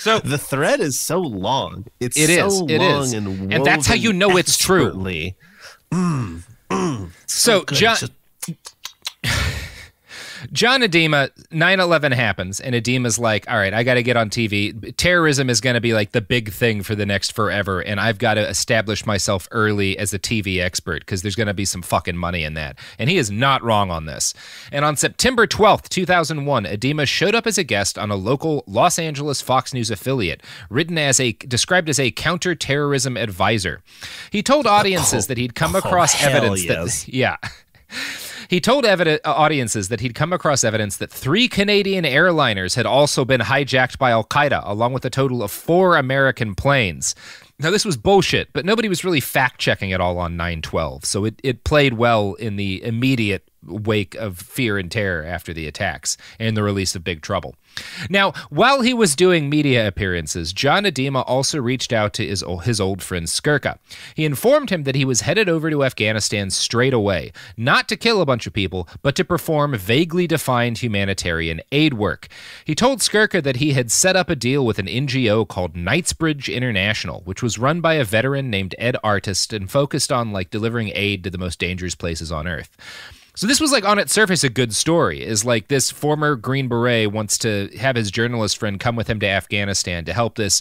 A: So
B: the thread is so long. It's
A: It
B: so
A: is, it
B: long
A: is.
B: and
A: And that's how you know it's true.
B: expertly. Mm, mm.
A: so
B: Good.
A: John
B: Just-
A: John Idema, 9 11 happens, and Idema's like, all right, I got to get on TV. Terrorism is going to be like the big thing for the next forever, and I've got to establish myself early as a TV expert because there's going to be some fucking money in that. And he is not wrong on this. And on September 12th, 2001, Idema showed up as a guest on a local Los Angeles Fox News affiliate, written as a described as a counterterrorism advisor. He told audiences oh, that he'd come
B: oh,
A: across evidence
B: yes.
A: that, yeah. He told uh, audiences that he'd come across evidence that three Canadian airliners had also been hijacked by Al Qaeda, along with a total of four American planes. Now, this was bullshit, but nobody was really fact checking it all on 912, so it, it played well in the immediate wake of fear and terror after the attacks and the release of Big Trouble. Now, while he was doing media appearances, John Idema also reached out to his, his old friend Scurka. He informed him that he was headed over to Afghanistan straight away, not to kill a bunch of people, but to perform vaguely defined humanitarian aid work. He told Scurka that he had set up a deal with an NGO called Knightsbridge International, which was run by a veteran named Ed Artis and focused on like delivering aid to the most dangerous places on earth. So this was like on its surface a good story. Is like this former Green Beret wants to have his journalist friend come with him to Afghanistan to help this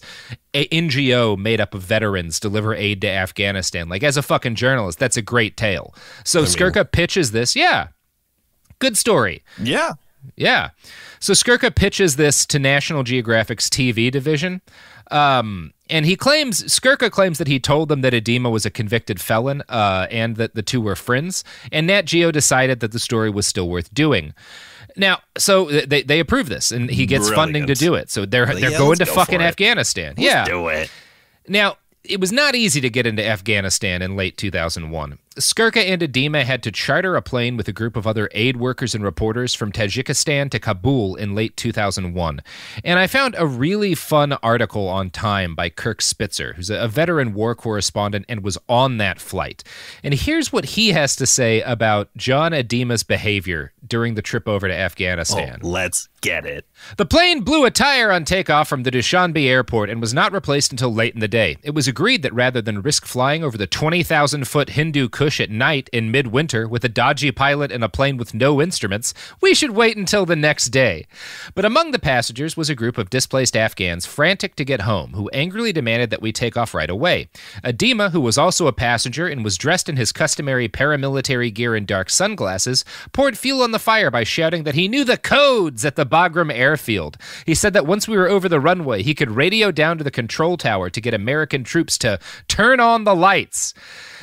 A: a- NGO made up of veterans deliver aid to Afghanistan. Like as a fucking journalist, that's a great tale. So Scurka pitches this. Yeah. Good story.
B: yeah.
A: Yeah. So Scurka pitches this to National Geographic's TV division. Um, and he claims, Scurka claims that he told them that Idema was a convicted felon uh, and that the two were friends. And Nat Geo decided that the story was still worth doing. Now, so they, they approve this, and he gets funding to do it. So they're they're
B: yeah,
A: going to
B: go
A: fucking. Afghanistan. yeah,
B: Do it.
A: now, it was not easy to get into Afghanistan in late 2001. Scurka and Idema had to charter a plane with a group of other aid workers and reporters from Tajikistan to Kabul in late 2001. And I found a really fun article on Time by Kirk Spitzer, who's a veteran war correspondent and was on that flight. And here's what he has to say about John Idema's behavior during the trip over to Afghanistan.
B: Oh, let's get it.
A: The plane blew a tire on takeoff from the Dushanbe airport and was not replaced until late in the day. It was agreed that rather than risk flying over the 20,000 foot Hindu Kush at night in midwinter with a dodgy pilot and a plane with no instruments, we should wait until the next day. But among the passengers was a group of displaced Afghans frantic to get home, who angrily demanded that we take off right away. Idema, who was also a passenger and was dressed in his customary paramilitary gear and dark sunglasses, poured fuel on the fire by shouting that he knew the codes at the Bagram airfield. He said that once we were over the runway, he could radio down to the control tower to get American troops to turn on the lights.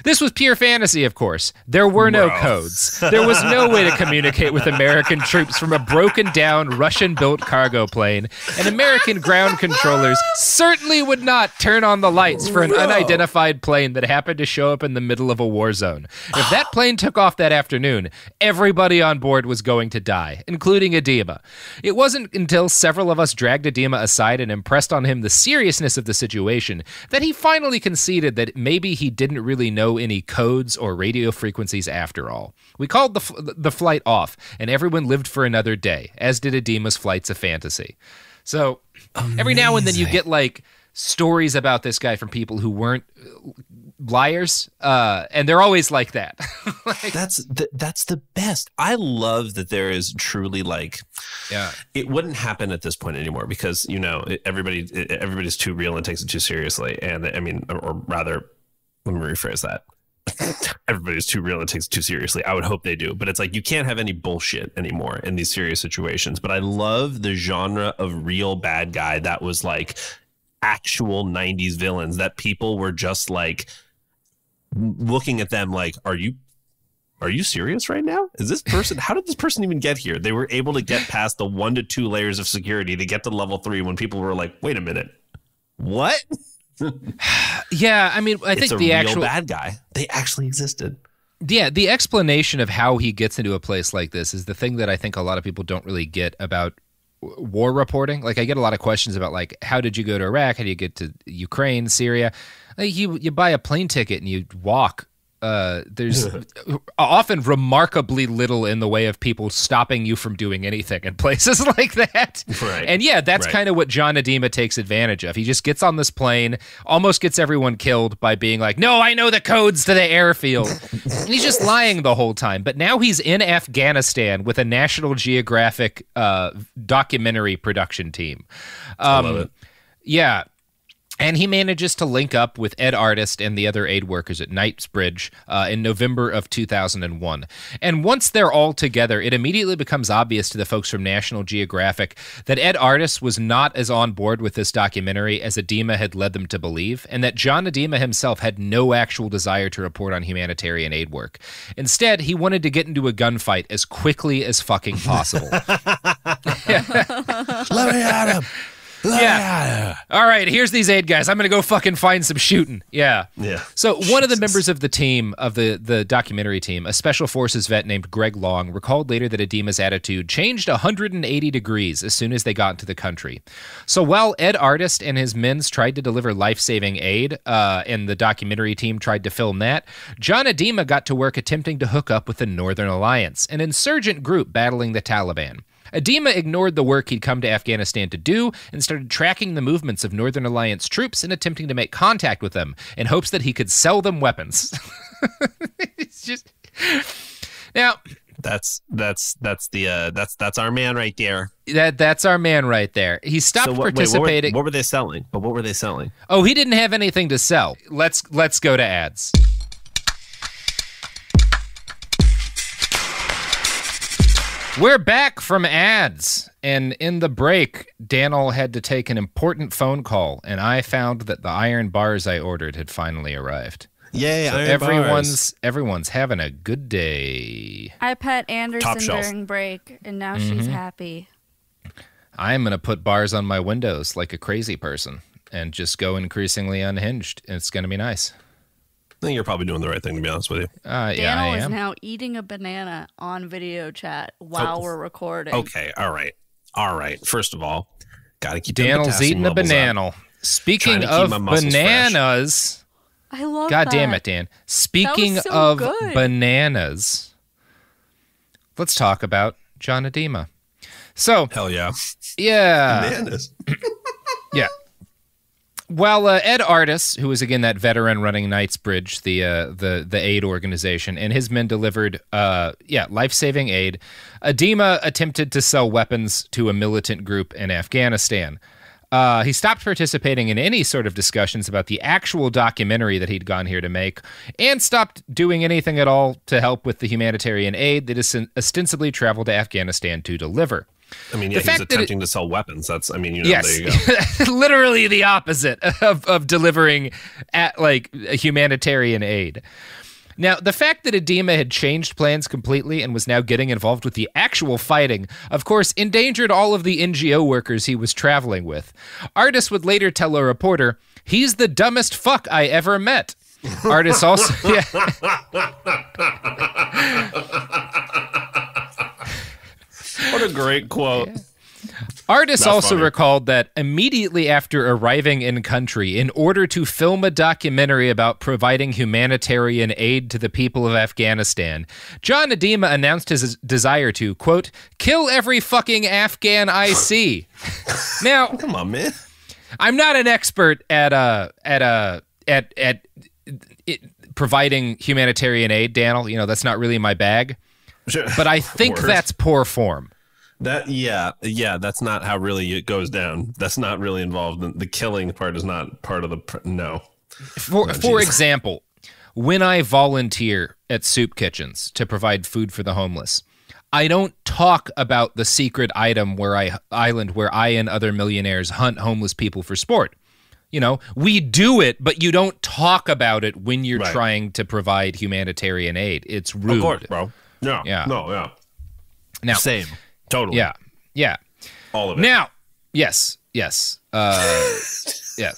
A: This was pure fantasy Fantasy, of course, there were no
B: Bro.
A: codes. There was no way to communicate with American troops from a broken down Russian built cargo plane, and American ground controllers certainly would not turn on the lights for an unidentified plane that happened to show up in the middle of a war zone. If that plane took off that afternoon, everybody on board was going to die, including Idema. It wasn't until several of us dragged Idema aside and impressed on him the seriousness of the situation that he finally conceded that maybe he didn't really know any codes or radio frequencies after all. We called the, f- the flight off, and everyone lived for another day, as did Idema's flights of fantasy. So every now and then you get like stories about this guy from people who weren't uh, liars, uh, and they're always like that. Like-
B: That's the, that's the best. I love that there is truly like
A: yeah.
B: it wouldn't happen at this point anymore because you know everybody everybody's too real and takes it too seriously. And I mean, or, or rather, let me rephrase that. Everybody's too real and takes it too seriously. I would hope they do, but it's like you can't have any bullshit anymore in these serious situations. But I love the genre of real bad guy that was like actual 90s villains that people were just like looking at them like, are you are you serious right now? Is this person, how did this person even get here? They were able to get past the one to two layers of security to get to level three when people were like, wait a minute, what?
A: Yeah, I mean, I
B: it's
A: think the actual
B: bad guy. They actually existed.
A: yeah, the explanation of how he gets into a place like this is the thing that I think a lot of people don't really get about war reporting. Like I get a lot of questions about like how did you go to Iraq? How do you get to Ukraine, Syria? Like you you buy a plane ticket and you walk. Uh, there's often remarkably little in the way of people stopping you from doing anything in places like that.
B: Right.
A: And yeah, that's
B: Right.
A: kind of what John Idema takes advantage of. He just gets on this plane, almost gets everyone killed by being like, "No, I know the codes to the airfield." and he's just lying the whole time. But now he's in Afghanistan with a National Geographic uh, documentary production team.
B: I
A: Um,
B: love it.
A: Yeah. And he manages to link up with Ed Artis and the other aid workers at Knightsbridge uh, in November of 2001. And once they're all together, it immediately becomes obvious to the folks from National Geographic that Ed Artis was not as on board with this documentary as Idema had led them to believe, and that John Idema himself had no actual desire to report on humanitarian aid work. Instead, he wanted to get into a gunfight as quickly as fucking possible.
B: Let me at him.
A: Yeah.
B: me at him.
A: All right, here's these aid guys. I'm gonna go fucking find some shooting. Yeah.
B: Yeah.
A: So one of the members of the team of the the documentary team, a special forces vet named Greg Long, recalled later that Idema's attitude changed 180 degrees as soon as they got into the country. So while Ed Artis and his men's tried to deliver life-saving aid, uh, and the documentary team tried to film that, John Idema got to work attempting to hook up with the Northern Alliance, an insurgent group battling the Taliban. Idema ignored the work he'd come to Afghanistan to do and started tracking the movements of Northern Alliance troops and attempting to make contact with them in hopes that he could sell them weapons. it's just now
B: That's that's that's the uh that's that's our man right there.
A: that that's our man right there. He stopped
B: So what, wait, what, were,
A: participating.
B: what were they selling? But what were they selling?
A: oh, he didn't have anything to sell. Let's let's go to ads. We're back from ads, and in the break, Daniel had to take an important phone call, and I found that the iron bars I ordered had finally arrived.
B: Yay!
A: So
B: Iron
A: everyone's everyone's having a good day.
C: I pet Anderson
B: Top shelf.
C: during break, and now
A: Mm-hmm.
C: she's happy.
A: I'm gonna put bars on my windows like a crazy person, and just go increasingly unhinged. And it's gonna be nice.
B: I think you're probably doing the right thing to be honest with you.
A: Uh, yeah,
C: Daniel
A: I
C: is
A: am.
C: now eating a banana on video chat while
B: Oh.
C: we're recording.
B: Okay, all right, all right. First of all, gotta keep them
A: Daniel's eating a
B: levels up.
A: banana. Speaking
B: Trying to keep
A: of
B: my muscles fresh.
A: bananas,
C: I love
A: God
C: that.
A: damn it, Dan. Speaking
C: so
A: of
C: good.
A: bananas, let's talk about John Idema. So,
B: Hell yeah,
A: yeah.
B: bananas.
A: Yeah. While uh, Ed Artis, who was again that veteran running Knightsbridge, the uh, the the aid organization, and his men delivered, uh, yeah, life saving aid. Idema attempted to sell weapons to a militant group in Afghanistan. Uh, he stopped participating in any sort of discussions about the actual documentary that he'd gone here to make, and stopped doing anything at all to help with the humanitarian aid that is ostensibly traveled to Afghanistan to deliver.
B: I mean, yeah,
A: The
B: he's
A: that it-
B: attempting to sell weapons. That's, I mean, you know,
A: yes,
B: there you go.
A: literally the opposite of, of delivering at like humanitarian aid. Now, the fact that Idema had changed plans completely and was now getting involved with the actual fighting, of course, endangered all of the NGO workers he was traveling with. Artis would later tell a reporter, He's the dumbest fuck I ever met. Artis also. Yeah.
B: What a great quote.
A: Artis
B: That's
A: also
B: funny.
A: recalled that immediately after arriving in country, in order to film a documentary about providing humanitarian aid to the people of Afghanistan, John Idema announced his desire to, quote, kill every fucking Afghan I see. now,
B: Come on, man.
A: I'm not an expert at uh at uh at at it, providing humanitarian aid, Daniel. You know that's not really my bag. But I think that's poor form.
B: That yeah yeah that's not how really it goes down. That's not really involved. in The killing part is not part of the no.
A: For for example, when I volunteer at soup kitchens to provide food for the homeless, I don't talk about the secret item where I island where I and other millionaires hunt homeless people for sport. You know, we do it, but you don't talk about it when you're
B: Right.
A: trying to provide humanitarian aid. It's rude.
B: Of course, bro. No,
A: Yeah.
B: no, yeah,
A: Now,
B: same, totally,
A: yeah, yeah.
B: all of it.
A: Now, yes, yes, uh, yeah.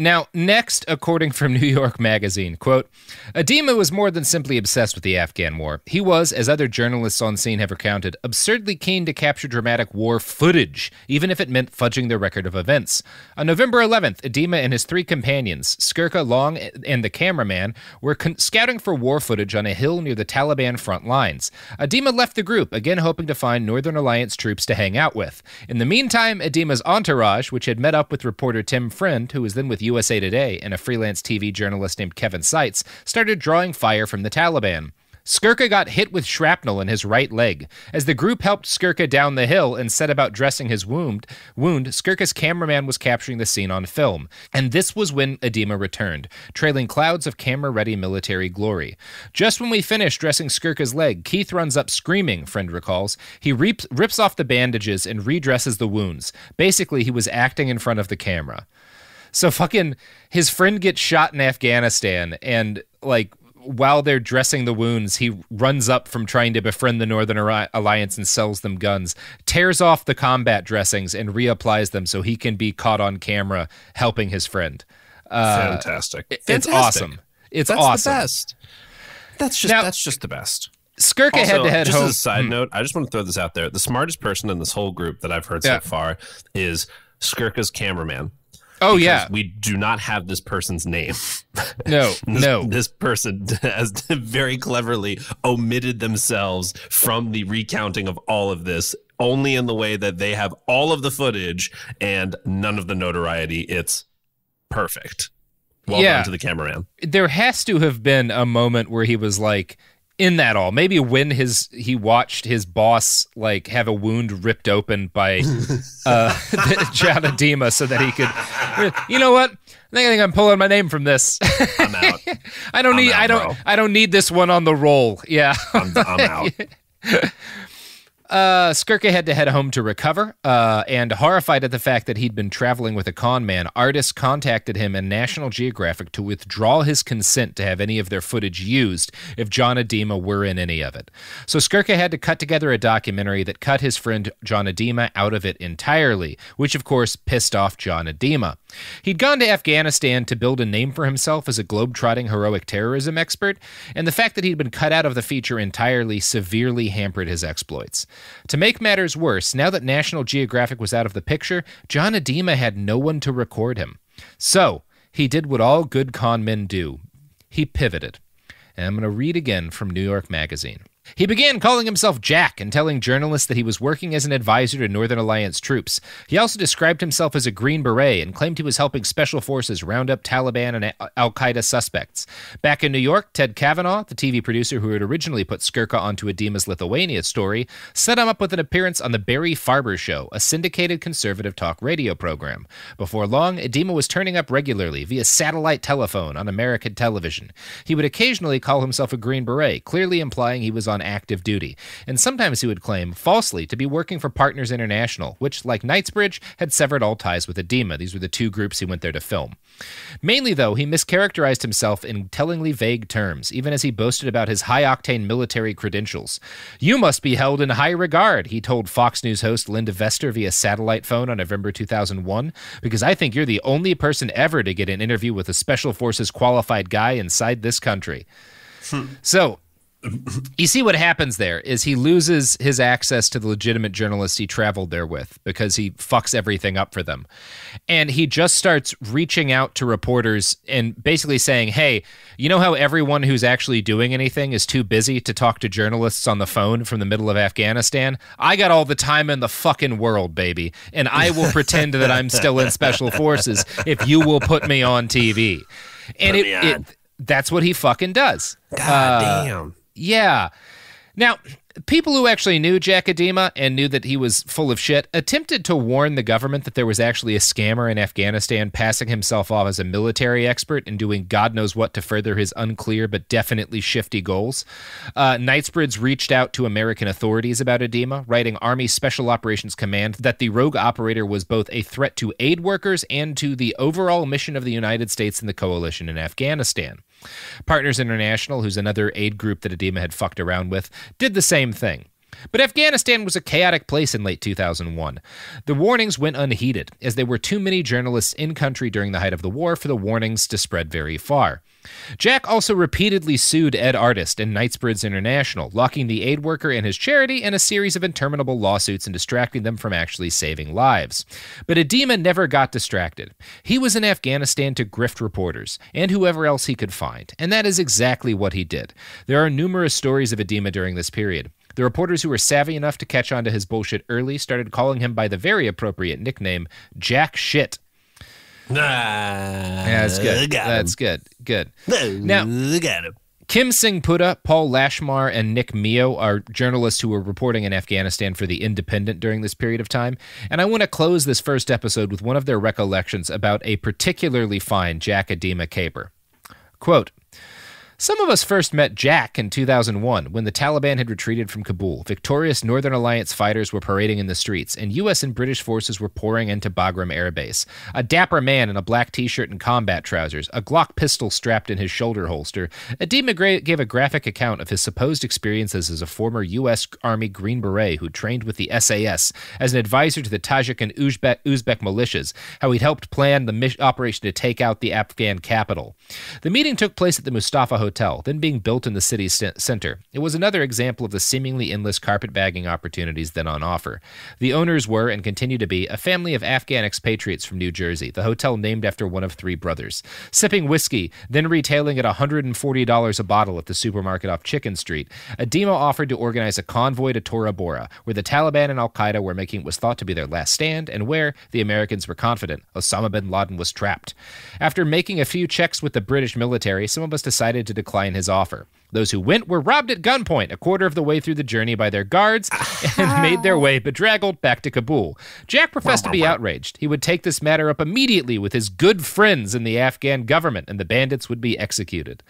A: Now, next, according from New York Magazine, quote, Idema was more than simply obsessed with the Afghan war. He was, as other journalists on scene have recounted, absurdly keen to capture dramatic war footage, even if it meant fudging the record of events. On November 11th, Idema and his three companions, Scurka Long and the cameraman, were scouting for war footage on a hill near the Taliban front lines. Idema left the group, again hoping to find Northern Alliance troops to hang out with. In the meantime, Idema's entourage, which had met up with reporter Tim Friend, who was then with USA Today, and a freelance TV journalist named Kevin Sites, started drawing fire from the Taliban. Scurka got hit with shrapnel in his right leg. As the group helped Scurka down the hill and set about dressing his wound, wound, Scurka's cameraman was capturing the scene on film. And this was when Idema returned, trailing clouds of camera-ready military glory. Just when we finished dressing Scurka's leg, Keith runs up screaming, friend recalls. He reaps, rips off the bandages and redresses the wounds. Basically, he was acting in front of the camera. So fucking his friend gets shot in Afghanistan and like while they're dressing the wounds, he runs up from trying to befriend the Northern Alliance and sells them guns, tears off the combat dressings and reapplies them so he can be caught on camera helping his friend.
B: Uh, fantastic.
A: It's
B: Fantastic.
A: awesome. It's
B: That's
A: awesome.
B: the best. That's just
A: Now-
B: that's just the best.
A: Scurka
B: Also,
A: head to head
B: just
A: home.
B: as a side hmm. note, I just want to throw this out there. The smartest person in this whole group that I've heard
A: Yeah.
B: so far is Scurka's cameraman.
A: Oh yeah,
B: we do not have this person's name.
A: no,
B: This,
A: no.
B: this person has very cleverly omitted themselves from the recounting of all of this, only in the way that they have all of the footage and none of the notoriety. It's perfect. Well
A: Yeah.
B: done to the cameraman.
A: there has to have been a moment where he was like in that all maybe when his he watched his boss like have a wound ripped open by uh John Idema so that he could you know what I think, I think I'm pulling my name from this.
B: I'm out.
A: I don't
B: I'm
A: need
B: out,
A: I don't
B: bro.
A: I don't need this one on the roll. Yeah.
B: I'm, I'm out.
A: Uh, Scurka had to head home to recover, uh, and horrified at the fact that he'd been traveling with a con man, Artis contacted him and National Geographic to withdraw his consent to have any of their footage used if John Idema were in any of it. So Scurka had to cut together a documentary that cut his friend John Idema out of it entirely, which of course pissed off John Idema. He'd gone to Afghanistan to build a name for himself as a globe-trotting heroic terrorism expert, and the fact that he'd been cut out of the feature entirely severely hampered his exploits. To make matters worse, now that National Geographic was out of the picture, John Idema had no one to record him. So, he did what all good con men do. He pivoted. And I'm going to read again from New York Magazine. He began calling himself Jack and telling journalists that he was working as an advisor to Northern Alliance troops. He also described himself as a Green Beret and claimed he was helping special forces round up Taliban and Al Qaeda suspects. Back in New York, Ted Kavanau, the TV producer who had originally put Scurka onto Idema's Lithuania story, set him up with an appearance on The Barry Farber Show, a syndicated conservative talk radio program. Before long, Idema was turning up regularly via satellite telephone on American television. He would occasionally call himself a Green Beret, clearly implying he was on on active duty. And sometimes he would claim, falsely, to be working for Partners International, which, like Knightsbridge, had severed all ties with Idema. These were the two groups he went there to film. Mainly, though, he mischaracterized himself in tellingly vague terms, even as he boasted about his high octane military credentials. You must be held in high regard, he told Fox News host Linda Vester via satellite phone on November 2001, because I think you're the only person ever to get an interview with a Special Forces qualified guy inside this country. Hmm. So, you see what happens there is he loses his access to the legitimate journalists he traveled there with because he fucks everything up for them. And he just starts reaching out to reporters and basically saying, Hey, you know how everyone who's actually doing anything is too busy to talk to journalists on the phone from the middle of Afghanistan? I got all the time in the fucking world, baby. And I will pretend that I'm still in special forces if you will put me on TV. And it, it, that's what he fucking does.
B: God uh, damn.
A: Yeah. Now, people who actually knew Jack Idema and knew that he was full of shit attempted to warn the government that there was actually a scammer in Afghanistan passing himself off as a military expert and doing God knows what to further his unclear but definitely shifty goals. Uh, Knightsbridge reached out to American authorities about Idema, writing Army Special Operations Command that the rogue operator was both a threat to aid workers and to the overall mission of the United States and the coalition in Afghanistan. Partners International, who's another aid group that Idema had fucked around with, did the same thing. But Afghanistan was a chaotic place in late 2001. The warnings went unheeded, as there were too many journalists in country during the height of the war for the warnings to spread very far. Jack also repeatedly sued Ed Artis and Knightsbridge International, locking the aid worker and his charity in a series of interminable lawsuits and distracting them from actually saving lives. But Idema never got distracted. He was in Afghanistan to grift reporters and whoever else he could find, and that is exactly what he did. There are numerous stories of Idema during this period. The reporters who were savvy enough to catch on to his bullshit early started calling him by the very appropriate nickname Jack Shit.
B: Nah,
A: Yeah, that's good. That's good. Good.
B: Now,
A: Now-
B: got him.
A: Kim Sengupta, Paul Lashmar, and Nick Meo are journalists who were reporting in Afghanistan for The Independent during this period of time. And I want to close this first episode with one of their recollections about a particularly fine Jack Idema caper. Quote, some of us first met Jack in 2001 when the Taliban had retreated from Kabul. Victorious Northern Alliance fighters were parading in the streets, and U.S. and British forces were pouring into Bagram Air Base. A dapper man in a black t shirt and combat trousers, a Glock pistol strapped in his shoulder holster, Idema Gray gave a graphic account of his supposed experiences as a former U.S. Army Green Beret who trained with the SAS as an advisor to the Tajik and Uzbek, Uzbek militias, how he'd helped plan the operation to take out the Afghan capital. The meeting took place at the Mustafa Hotel, then being built in the city's center. It was another example of the seemingly endless carpetbagging opportunities then on offer. The owners were, and continue to be, a family of Afghan expatriates from New Jersey, the hotel named after one of three brothers. Sipping whiskey, then retailing at $140 a bottle at the supermarket off Chicken Street, Idema offered to organize a convoy to Tora Bora, where the Taliban and Al Qaeda were making what was thought to be their last stand, and where, the Americans were confident, Osama bin Laden was trapped. After making a few checks with the British military, some of us decided to decline his offer. Those who went were robbed at gunpoint a quarter of the way through the journey by their guards and made their way bedraggled back to Kabul. Jack professed to be outraged. He would take this matter up immediately with his good friends in the Afghan government, and the bandits would be executed.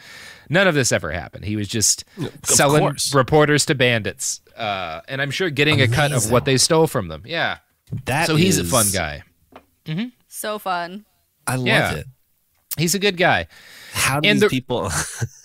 A: None of this ever happened. He was just selling
B: course.
A: reporters to bandits, uh, and I'm sure getting a cut of what they stole from them. Yeah.
B: That
A: So he's a fun guy.
C: So fun.
B: I love
A: Yeah.
B: it.
A: He's a good guy.
B: How do
A: And
B: these
A: the-
B: people?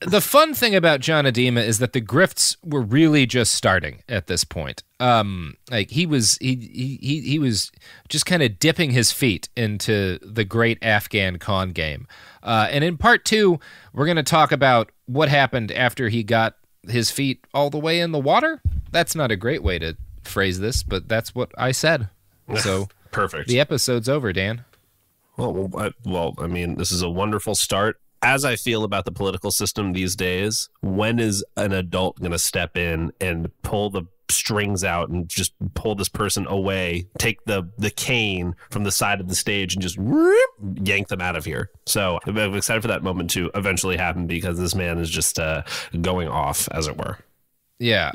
A: the fun thing about John Idema is that the grifts were really just starting at this point. Um, like he was he he he, he was just kind of dipping his feet into the great Afghan con game. Uh, and in part two, we're going to talk about what happened after he got his feet all the way in the water. That's not a great way to phrase this, but that's what I said. So
B: Perfect.
A: the episode's over, Dan.
B: Well, well, I, well, I mean, this is a wonderful start. As I feel about the political system these days, when is an adult going to step in and pull the strings out and just pull this person away, take the the cane from the side of the stage and just whoop, yank them out of here? So I'm I'm excited for that moment to eventually happen because this man is just uh, going off, as it were.
A: Yeah.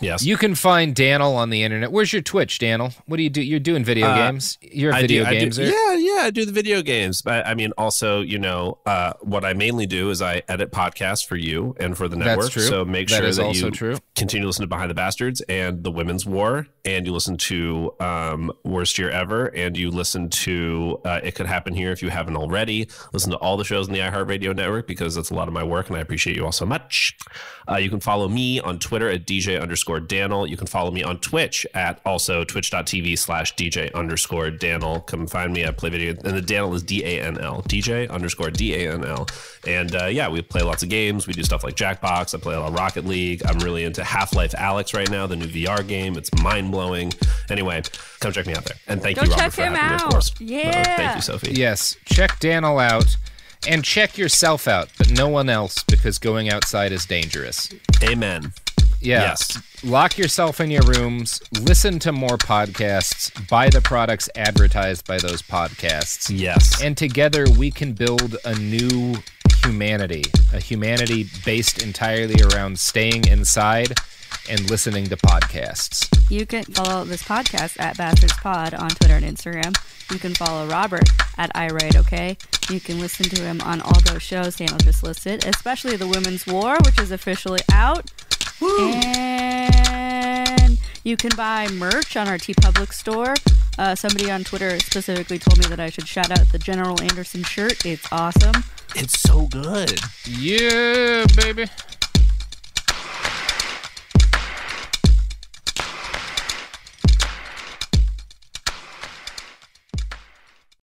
B: Yes.
A: You can find Daniel on the internet. Where's your Twitch, Daniel? What do you do? You're doing video
B: Uh,
A: games. You're a video
B: do, I do-
A: games.
B: yeah, yeah, I do the video games. But I mean, also, you know, uh, what I mainly do is I edit podcasts for you and for the
A: That's
B: network.
A: true.
B: So make
A: That
B: sure that you
A: true.
B: continue to listen to Behind the Bastards and The Women's War, and you listen to um, Worst Year Ever, and you listen to uh, It Could Happen Here if you haven't already. Listen to all the shows in the iHeartRadio network because that's a lot of my work, and I appreciate you all so much. Uh, you can follow me on Twitter at DJ underscore Daniel. You can follow me on Twitch at also twitch.tv slash DJ underscore Daniel. Come find me. I play video. And the Daniel is D A N L. DJ underscore D A N L. And uh, yeah, we play lots of games. We do stuff like Jackbox. I play a lot of Rocket League. I'm really into Half Life Alyx right now, the new VR game. It's mind blowing. Anyway, come check me out there. And thank
C: Go
B: you, Robert,
C: check
B: for
C: him
B: having me, of course.
C: Yeah.
B: thank you, Sophie.
A: Yes, check Daniel out and check yourself out, but no one else because going outside is dangerous.
B: Amen.
A: Yeah.
B: Yes.
A: Lock yourself in your rooms, listen to more podcasts, buy the products advertised by those podcasts.
B: Yes.
A: And together we can build a new humanity, a humanity based entirely around staying inside and listening to podcasts.
C: You can follow this podcast at Bastards Pod on Twitter and Instagram. You can follow Robert at iWrite OK. You can listen to him on all those shows Daniel just listed, especially The Women's War, which is officially out. And you can buy merch on our TeePublic store. Uh, somebody on Twitter specifically told me that I should shout out the General Anderson shirt. It's awesome.
B: It's so good.
A: Yeah, baby.